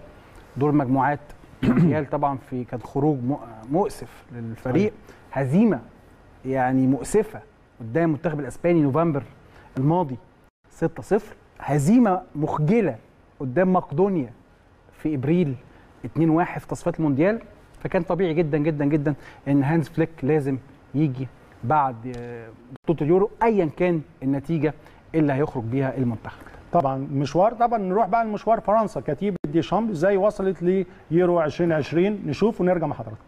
دور المجموعات المونديال طبعا في كان خروج مؤ- مؤسف للفريق. هزيمة يعني مؤسفة قدام المنتخب الإسباني نوفمبر الماضي 6-0 هزيمة مخجلة قدام مقدونيا في إبريل 2-1 في تصفيات المونديال. فكان طبيعي جدا جدا جدا إن هانز فليك لازم يجي بعد آه، بطولة اليورو ايا كان النتيجة اللي هيخرج بيها المنتخب. طبعا مشوار طبعا نروح بقى لمشوار فرنسا كتيبة ديشامب إزاي وصلت ليورو 2020 نشوف ونرجع مع حضراتكم.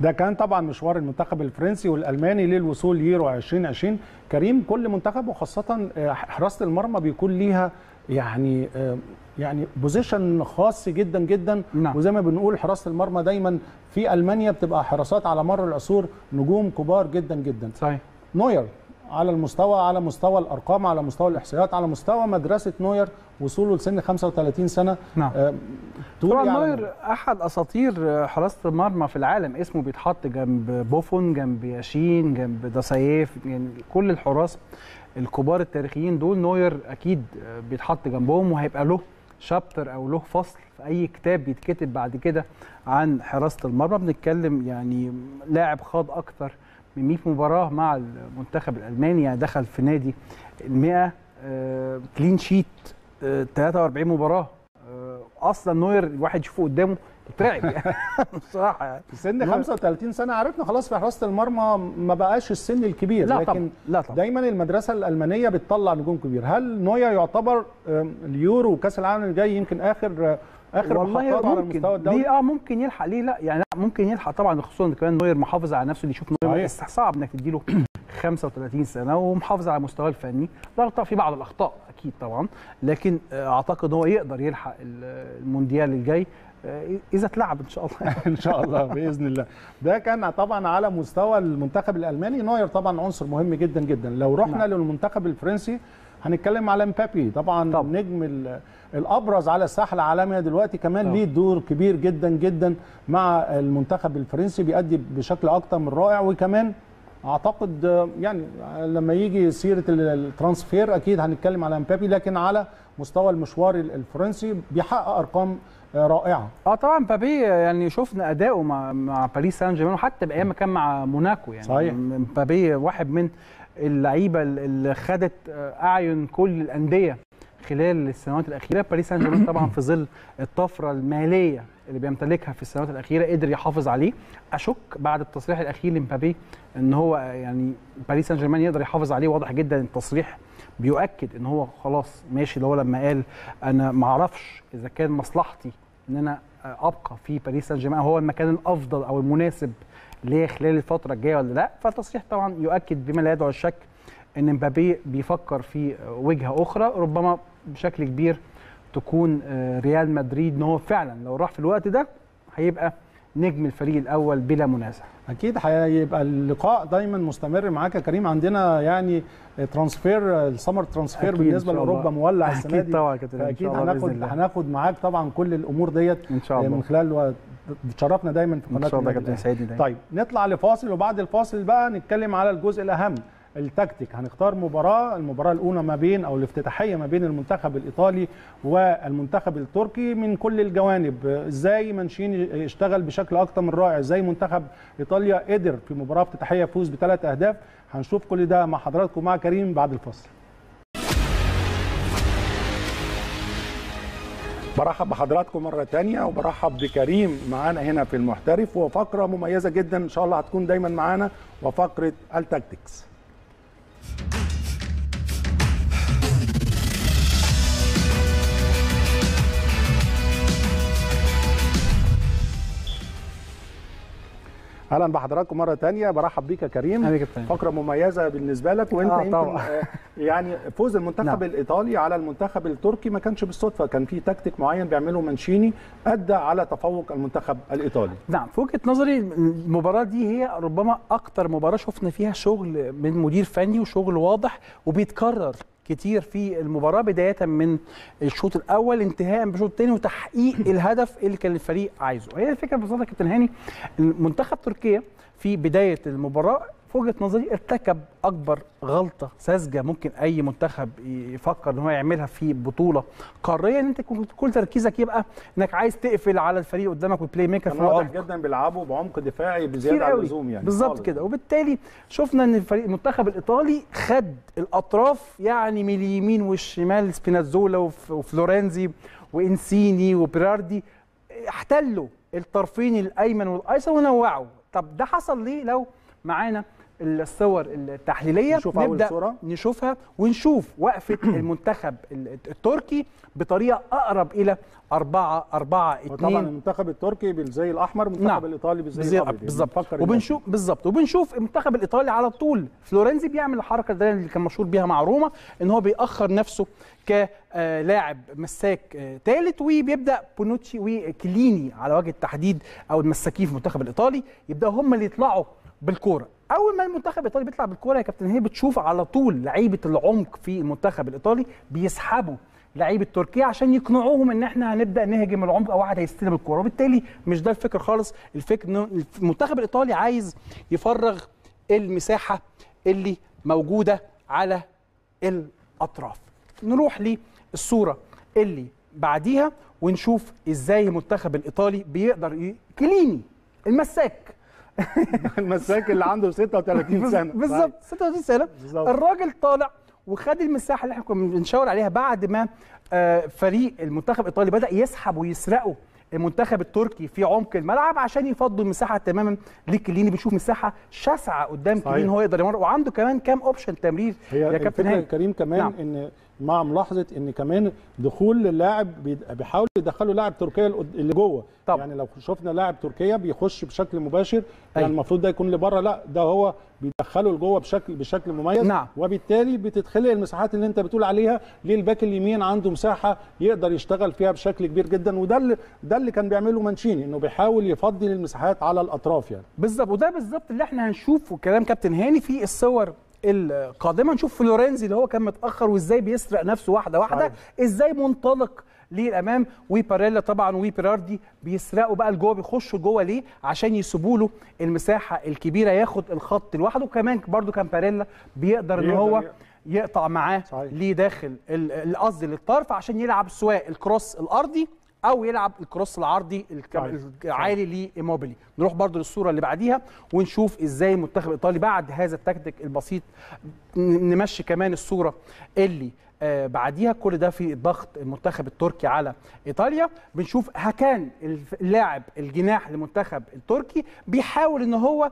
ده كان طبعا مشوار المنتخب الفرنسي والألماني للوصول ليورو 2020 كريم كل منتخب وخاصة آه، حراسة المرمى بيكون ليها يعني آه، يعني position خاص جدا جدا. نعم. وزي ما بنقول حراسة المرمى دايما في ألمانيا بتبقى حراسات على مر العصور نجوم كبار جدا جدا. صحيح. نوير على المستوى على مستوى الأرقام على مستوى الإحصائيات على مستوى مدرسة نوير وصوله لسن 35 سنة نعم. آه، طبعا نوير أحد أساطير حراسة المرمى في العالم اسمه بيتحط جنب بوفون جنب ياشين جنب داسايف يعني كل الحراس الكبار التاريخيين دول نوير أكيد بيتحط جنبهم وهيبقى له شابتر أو له فصل في أي كتاب بيتكتب بعد كده عن حراسة المرمى بنتكلم يعني لاعب خاض أكتر من 100 مباراة مع المنتخب الألماني يعني دخل في نادي ال 100 آه، clean sheet آه، 43 مباراة. آه، أصلا نوير الواحد يشوفه قدامه يترعب يعني. بصراحة يعني. في سن 35 سنة عرفنا خلاص في حراسة المرمى ما بقاش السن الكبير لا لكن طبعا لا طبعا. دايما المدرسة الألمانية بتطلع نجوم كبير. هل نوير يعتبر اليورو وكأس العالم الجاي يمكن آخر آه، آخر والله على ممكن. المستوى الدولي ليه؟ آه ممكن يلحق. ليه لأ؟ يعني لأ ممكن يلحق طبعا خصوصا كمان نوير محافظ على نفسه دي شوف نوير. صعب إنك تديله 35 سنة ومحافظ على مستواه الفني. رغم طبعا في بعض الأخطاء أكيد طبعا لكن آه، أعتقد هو يقدر يلحق ال- المونديال الجاي آه، إذا اتلعب إن شاء الله. إن شاء الله بإذن الله. ده كان طبعا على مستوى المنتخب الألماني. نوير طبعا عنصر مهم جدا جدا. لو رحنا نعم. للمنتخب الفرنسي هنتكلم على مبابي طبعا. النجم ال- الأبرز على الساحه العالمية دلوقتي كمان طبعا. ليه دور كبير جدا جدا مع المنتخب الفرنسي بيأدي بشكل أكتر من رائع وكمان أعتقد آه، يعني لما يجي سيرة ال- ال transfer أكيد هنتكلم على مبابي لكن على مستوى المشوار ال- الفرنسي بيحقق أرقام آه، رائعة آه طبعا مبابي يعني شفنا أداؤه مع مع باريس سان جيرمان وحتى بأيام ما كان مع موناكو يعني صحيح. مبابي واحد من اللعيبة اللي خدت آه، أعين كل الأندية خلال السنوات الأخيرة. باريس سان جيرمان طبعا في ظل الطفرة المالية اللي بيمتلكها في السنوات الأخيرة قدر يحافظ عليه. أشك بعد التصريح الأخير لمبابي إن هو يعني باريس سان جيرمان يقدر يحافظ عليه. واضح جدا التصريح بيؤكد إن هو خلاص ماشي. اللي هو لما قال أنا ما أعرفش إذا كان مصلحتي إن أنا أبقى في باريس سان جيرمان هو المكان الأفضل أو المناسب ليه خلال الفترة الجاية ولا لأ فالتصريح طبعا يؤكد بما لا يدعو الشك إن مبابي بيفكر في وجهة أخرى ربما بشكل كبير تكون آه، ريال مدريد إن هو فعلا لو راح في الوقت ده هيبقى نجم الفريق الأول بلا منازع. أكيد هيبقى اللقاء دايما مستمر معاك يا كريم. عندنا يعني transfer ال summer transfer بالنسبة. لأوروبا مولع السنة أكيد دي. طبعا إن فاكيد شاء الله هناخد هناخد معاك طبعا كل الأمور ديت إن شاء الله. من خلال بتشرفنا دايما في قناه ان شاء الله كابتن. سعيدني دايما. طيب نطلع لفاصل وبعد الفاصل بقى نتكلم على الجزء الأهم التكتيك. هنختار مباراة المباراة الأولى ما بين أو الافتتاحية ما بين المنتخب الإيطالي والمنتخب التركي من كل الجوانب. إزاي مانشيني يشتغل بشكل أكتر من رائع؟ إزاي منتخب إيطاليا قدر في مباراة افتتاحية يفوز بثلاث أهداف؟ هنشوف كل ده مع حضراتكم مع كريم بعد الفاصل. برحب بحضراتكم مرة تانية وبرحب بكريم معانا هنا في المحترف وفقرة مميزة جدا إن شاء الله هتكون دايما معانا وفقرة التكتكس أهلا بحضراتكم مره تانية برحب بيك يا كريم. فقرة مميزة بالنسبة لك وانت آه، طبعا. آه، يعني فوز المنتخب نعم. الإيطالي على المنتخب التركي ما كانش بالصدفة كان في تكتيك معين بيعمله مانشيني أدى على تفوق المنتخب الإيطالي نعم في وجهة نظري المباراة دي هي ربما أكتر مباراة شفنا فيها شغل من مدير فني وشغل واضح وبيتكرر كتير في المباراة بداية من الشوط الأول انتهاء بالشوط الثاني وتحقيق الهدف اللي كان الفريق عايزه. هي الفكرة ببساطة كابتن هاني المنتخب تركيا في بداية المباراة في وجهة نظري ارتكب أكبر غلطة ساذجة ممكن أي منتخب يفكر إن هو يعملها في بطولة قارية إن أنت كل تركيزك يبقى إنك عايز تقفل على الفريق قدامك وال play maker في واضح جدا بيلعبوا بعمق دفاعي بزيادة عن اللزوم يعني. بالظبط. كده. وبالتالي شفنا إن الفريق المنتخب الإيطالي خد الأطراف يعني من اليمين والشمال سبينازولا وف- وفلورنزي وإنسيني وبيراردي احتلوا الطرفين الأيمن والأيسر ونوعوا. طب ده حصل ليه لو معانا الصور التحليلية. نشوف أول نبدأ صورة. نشوفها ونشوف وقفة المنتخب التركي بطريقة أقرب إلى 4 4 وطبعا 2 المنتخب التركي بالزي الأحمر المنتخب نعم. الإيطالي بالزي بالظبط الأبيض. بالظبط. بنفكر وبنشوف بالظبط. وبنشوف المنتخب الإيطالي على طول. فلورنزي بيعمل الحركة دي اللي كان مشهور بيها مع روما إن هو بيأخر نفسه كلاعب مساك ثالث وبيبدأ بونوتشي وكليني على وجه التحديد أو المساكين في المنتخب الإيطالي. يبداوا هم اللي يطلعوا بالكورة. أول ما المنتخب الإيطالي بيطلع بالكورة يا كابتن هي بتشوف على طول لعيبة العمق في المنتخب الإيطالي بيسحبوا لعيبة تركيا عشان يقنعوهم إن إحنا هنبدأ نهاجم العمق أو واحد هيستلم الكورة. وبالتالي مش ده الفكر خالص. الفكر ان المنتخب الإيطالي عايز يفرغ المساحة اللي موجودة على الأطراف. نروح للصورة اللي بعديها ونشوف إزاي المنتخب الإيطالي بيقدر. كليني المساك. المساك اللي عنده 36 سنة بالظبط 36 سنة بالظبط. الراجل طالع وخد المساحة اللي إحنا كنا بنشاور عليها بعد ما آه، فريق المنتخب الإيطالي بدأ يسحب ويسرقوا المنتخب التركي في عمق الملعب عشان يفضوا المساحة تماما لكيليني بيشوف مساحة شاسعة قدام. كيليني هو يقدر يمر وعنده كمان كام option تمرير يا كابتن هاني الكريم كمان نعم. إن مع ملاحظة إن كمان دخول اللاعب بيحاول يدخلوا لاعب تركيا اللي جوه طبعا. يعني لو شفنا لاعب تركيا بيخش بشكل مباشر يعني أيوة. المفروض ده يكون لبره لا ده هو بيدخله لجوه بشكل بشكل مميز نعم. وبالتالي بتتخلق المساحات اللي انت بتقول عليها للباك اليمين عنده مساحة يقدر يشتغل فيها بشكل كبير جدا وده اللي ده اللي كان بيعمله مانشيني إنه بيحاول يفضل المساحات على الأطراف يعني بالظبط وده بالظبط اللي إحنا هنشوفه كلام كابتن هاني في الصور القادمة نشوف فلورنزي اللي هو كان متأخر وإزاي بيسرق نفسه واحدة واحدة صحيح. إزاي منطلق للأمام وباريلا طبعا وبيراردي بيسرقوا بقى لجوه بيخشوا جوه ليه عشان يسيبوا له المساحة الكبيرة ياخد الخط لوحده وكمان برده كان باريلا بيقدر إن هو يقطع معاه. ليه داخل القصد للطرف عشان يلعب سواء الكروس الأرضي أو يلعب الكروس العرضي. العالي لايموبيلي نروح برضو للصورة اللي بعديها ونشوف إزاي المنتخب الايطالي بعد هذا التكتيك البسيط. نمشي كمان الصورة اللي آه بعديها. كل ده في ضغط المنتخب التركي على إيطاليا. بنشوف هكان اللاعب الجناح للمنتخب التركي بيحاول إن هو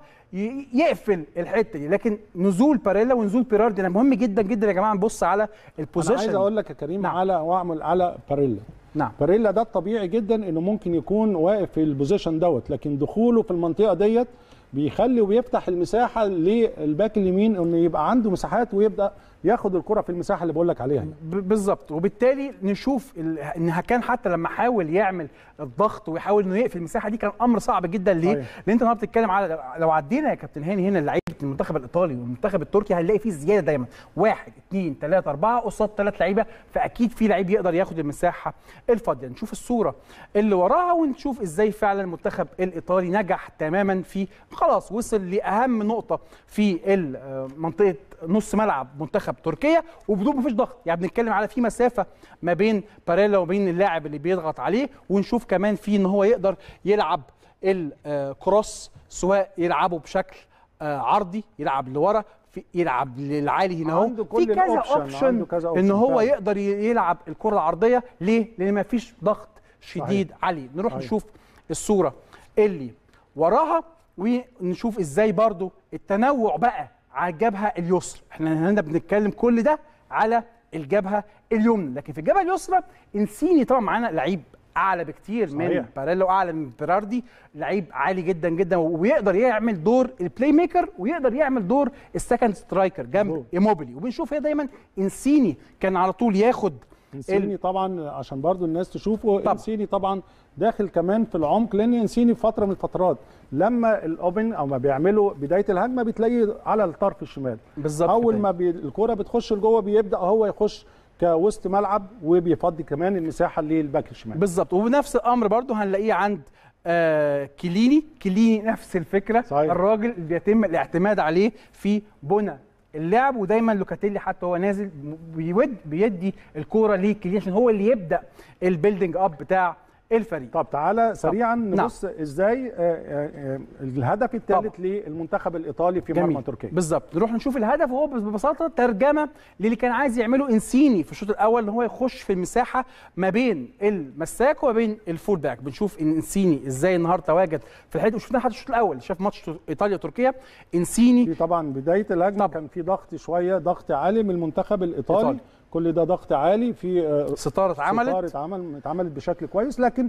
يقفل الحتة دي. لكن نزول باريلا ونزول بيراردي مهم جدا جدا يا جماعة نبص على أنا ال position عايز أقول لك يا كريم نعم. على وأعمل على باريلا. نعم باريلا ده الطبيعي جدا انه ممكن يكون واقف في ال position دوت لكن دخوله في المنطقة ديت بيخلي وبيفتح المساحة لل back اليمين انه يبقى عنده مساحات ويبدأ ياخد الكرة في المساحة اللي بقول لك عليها يعني. بالظبط وبالتالي نشوف إن كان حتى لما حاول يعمل الضغط ويحاول إنه يقفل المساحة دي كان أمر صعب جدا ليه؟ صحيح. لأن أنت النهارده بتتكلم على لو عدينا يا كابتن هاني هنا لعيبه المنتخب الإيطالي والمنتخب التركي هنلاقي فيه زيادة دايما. واحد اثنين ثلاثة أربعة قصاد ثلاث لعيبة فأكيد في لعيب يقدر ياخد المساحة الفاضية. نشوف الصورة اللي وراها ونشوف إزاي فعلا المنتخب الإيطالي نجح تماما في خلاص وصل لأهم نقطة في آه، منطقة نص ملعب منتخب تركيا. وبدون مفيش ضغط يعني بنتكلم على في مسافة ما بين باريلا وبين اللاعب اللي بيضغط عليه. ونشوف كمان في إن هو يقدر يلعب الكروس سواء يلعبه بشكل آه، عرضي يلعب لورا في يلعب للعالي هنا اهو. في كذا اوبشن إن هو فعلا. يقدر يلعب الكرة العرضية. ليه؟ لأن ما فيش ضغط شديد عليه. نروح صحيح. نشوف الصورة. اللي وراها ونشوف إزاي برضو التنوع بقى على الجبهة اليسرى. إحنا هنا بنتكلم كل ده على الجبهة اليمنى. لكن في الجبهة اليسرى إنسيني طبعا معانا لعيب أعلى بكتير من صحيح. باريلا واعلى من بيراردي لعيب عالي جدا جدا ويقدر يعمل دور ال play maker ويقدر يعمل دور ال second striker جنب. إيموبيلي وبنشوف هي دايما إنسيني كان على طول ياخد إنسيني طبعا عشان برضو الناس تشوفه طبعا. إنسيني طبعا داخل كمان في العمق لأن إنسيني في فترة من الفترات لما ال open أو ما بيعملوا بداية الهجمة بتلاقيه على الطرف الشمال بالظبط أول. ما بي الكرة بتخش لجوه بيبدأ هو يخش كوسط ملعب وبيفضي كمان المساحة لل back الشمال. بالظبط. وبنفس الأمر برضو هنلاقيه عند آه كيليني. كيليني نفس الفكرة. صحيح. الراجل اللي بيتم الاعتماد عليه في بناء اللعب ودايما لوكاتيلي حتى هو نازل بيود بيدي الكورة لكيليني عشان هو اللي يبدأ ال building up بتاع الفريق. طب تعالى سريعا نعم. نبص إزاي آه، آه، آه، الهدف الثالث للمنتخب الإيطالي في مرمى تركيا. بالظبط. نروح نشوف الهدف وهو ببساطة ترجمة للي كان عايز يعمله إنسيني في الشوط الأول إن هو يخش في المساحة ما بين المساك وما بين ال full back. بنشوف إن إنسيني إزاي النهارده تواجد في الحته وشفناها حتى الشوط الأول. شاف ماتش إيطاليا تركيا. إنسيني في طبعا بداية الهجمة. كان في ضغط شوية ضغط عالي من المنتخب الإيطالي. إيطالي. كل ده ضغط عالي في آه، ستارة اتعملت ستارة اتعمل اتعملت بشكل كويس لكن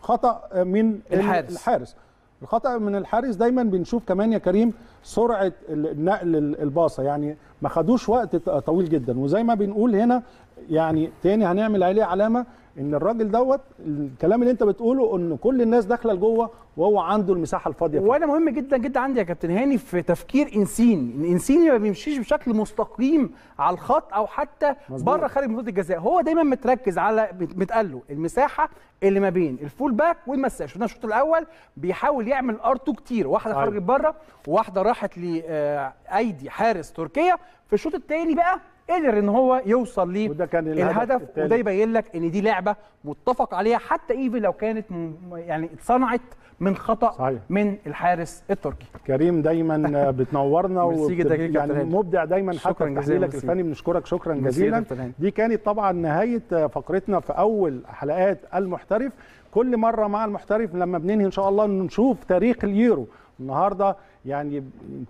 خطأ من الحارس. الحارس. الخطأ من الحارس دايما بنشوف كمان يا كريم سرعة النقل الباصة. يعني ما خدوش وقت طويل جدا. وزي ما بنقول هنا يعني تاني هنعمل عليه علامة إن الراجل دوت الكلام اللي أنت بتقوله إن كل الناس داخلة لجوه وهو عنده المساحة الفاضية فيه. وأنا مهم جدا جدا عندي يا كابتن هاني في تفكير انسيني إن انسيني ما بيمشيش بشكل مستقيم على الخط أو حتى. بره خارج منطقة الجزاء هو دايما متركز على متقال له المساحة اللي ما بين ال full back والمساك شفنا الشوط الأول بيحاول يعمل R2 كتير واحدة أيوة. خرجت بره وواحده راحت لايدي حارس تركيا في الشوط الثاني بقى قدر إن هو يوصل وده كان الهدف الهدف. وده يبين لك إن دي لعبة متفق عليها حتى even لو كانت يعني اتصنعت من خطأ صحيح. من الحارس التركي كريم دايما بتنورنا وبت- يعني. مبدع دايما حتى في تحليلك. الفني بنشكرك شكرا جزيلا. دي كانت طبعا نهاية فقرتنا في أول حلقات المحترف كل مرة مع المحترف لما بننهي إن شاء الله نشوف تاريخ اليورو النهارده. يعني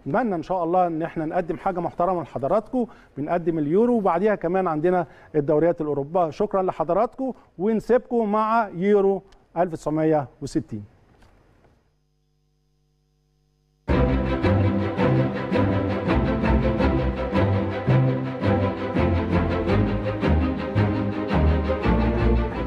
نتمنى إن شاء الله إن إحنا نقدم حاجة محترمة لحضراتكم بنقدم اليورو وبعديها كمان عندنا الدوريات الأوروبية. شكرا لحضراتكم ونسيبكم مع يورو 1960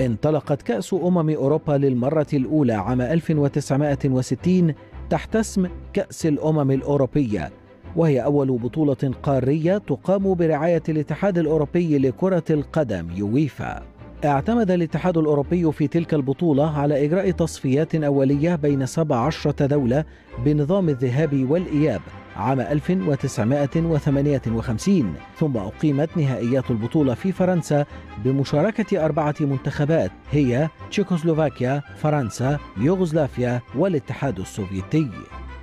انطلقت كأس أمم أوروبا للمرة الأولى عام 1960 تحت اسم كأس الأمم الأوروبية وهي أول بطولة قارية تقام برعاية الاتحاد الأوروبي لكرة القدم يويفا. اعتمد الاتحاد الأوروبي في تلك البطولة على إجراء تصفيات أولية بين 17 دولة بنظام الذهاب والإياب عام 1958 ثم أقيمت نهائيات البطولة في فرنسا بمشاركة أربعة منتخبات هي تشيكوسلوفاكيا، فرنسا، يوغوسلافيا والاتحاد السوفيتي.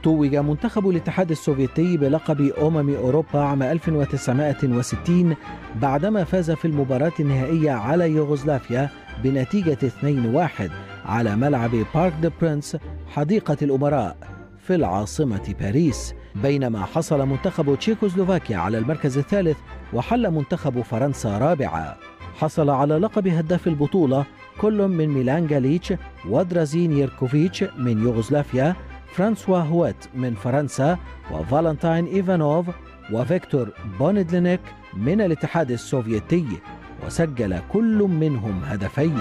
توج منتخب الاتحاد السوفيتي بلقب أمم أوروبا عام 1960 بعدما فاز في المباراة النهائية على يوغوسلافيا بنتيجة 2-1 على ملعب بارك دي برنس حديقة الأمراء في العاصمة باريس بينما حصل منتخب تشيكوسلوفاكيا على المركز الثالث وحل منتخب فرنسا رابعا. حصل على لقب هداف البطولة كل من ميلان جاليتش ودرازين يركوفيتش من يوغوسلافيا فرانسوا هوات من فرنسا وفالنتاين إيفانوف وفيكتور بوندلينيك من الاتحاد السوفيتي. وسجل كل منهم هدفين.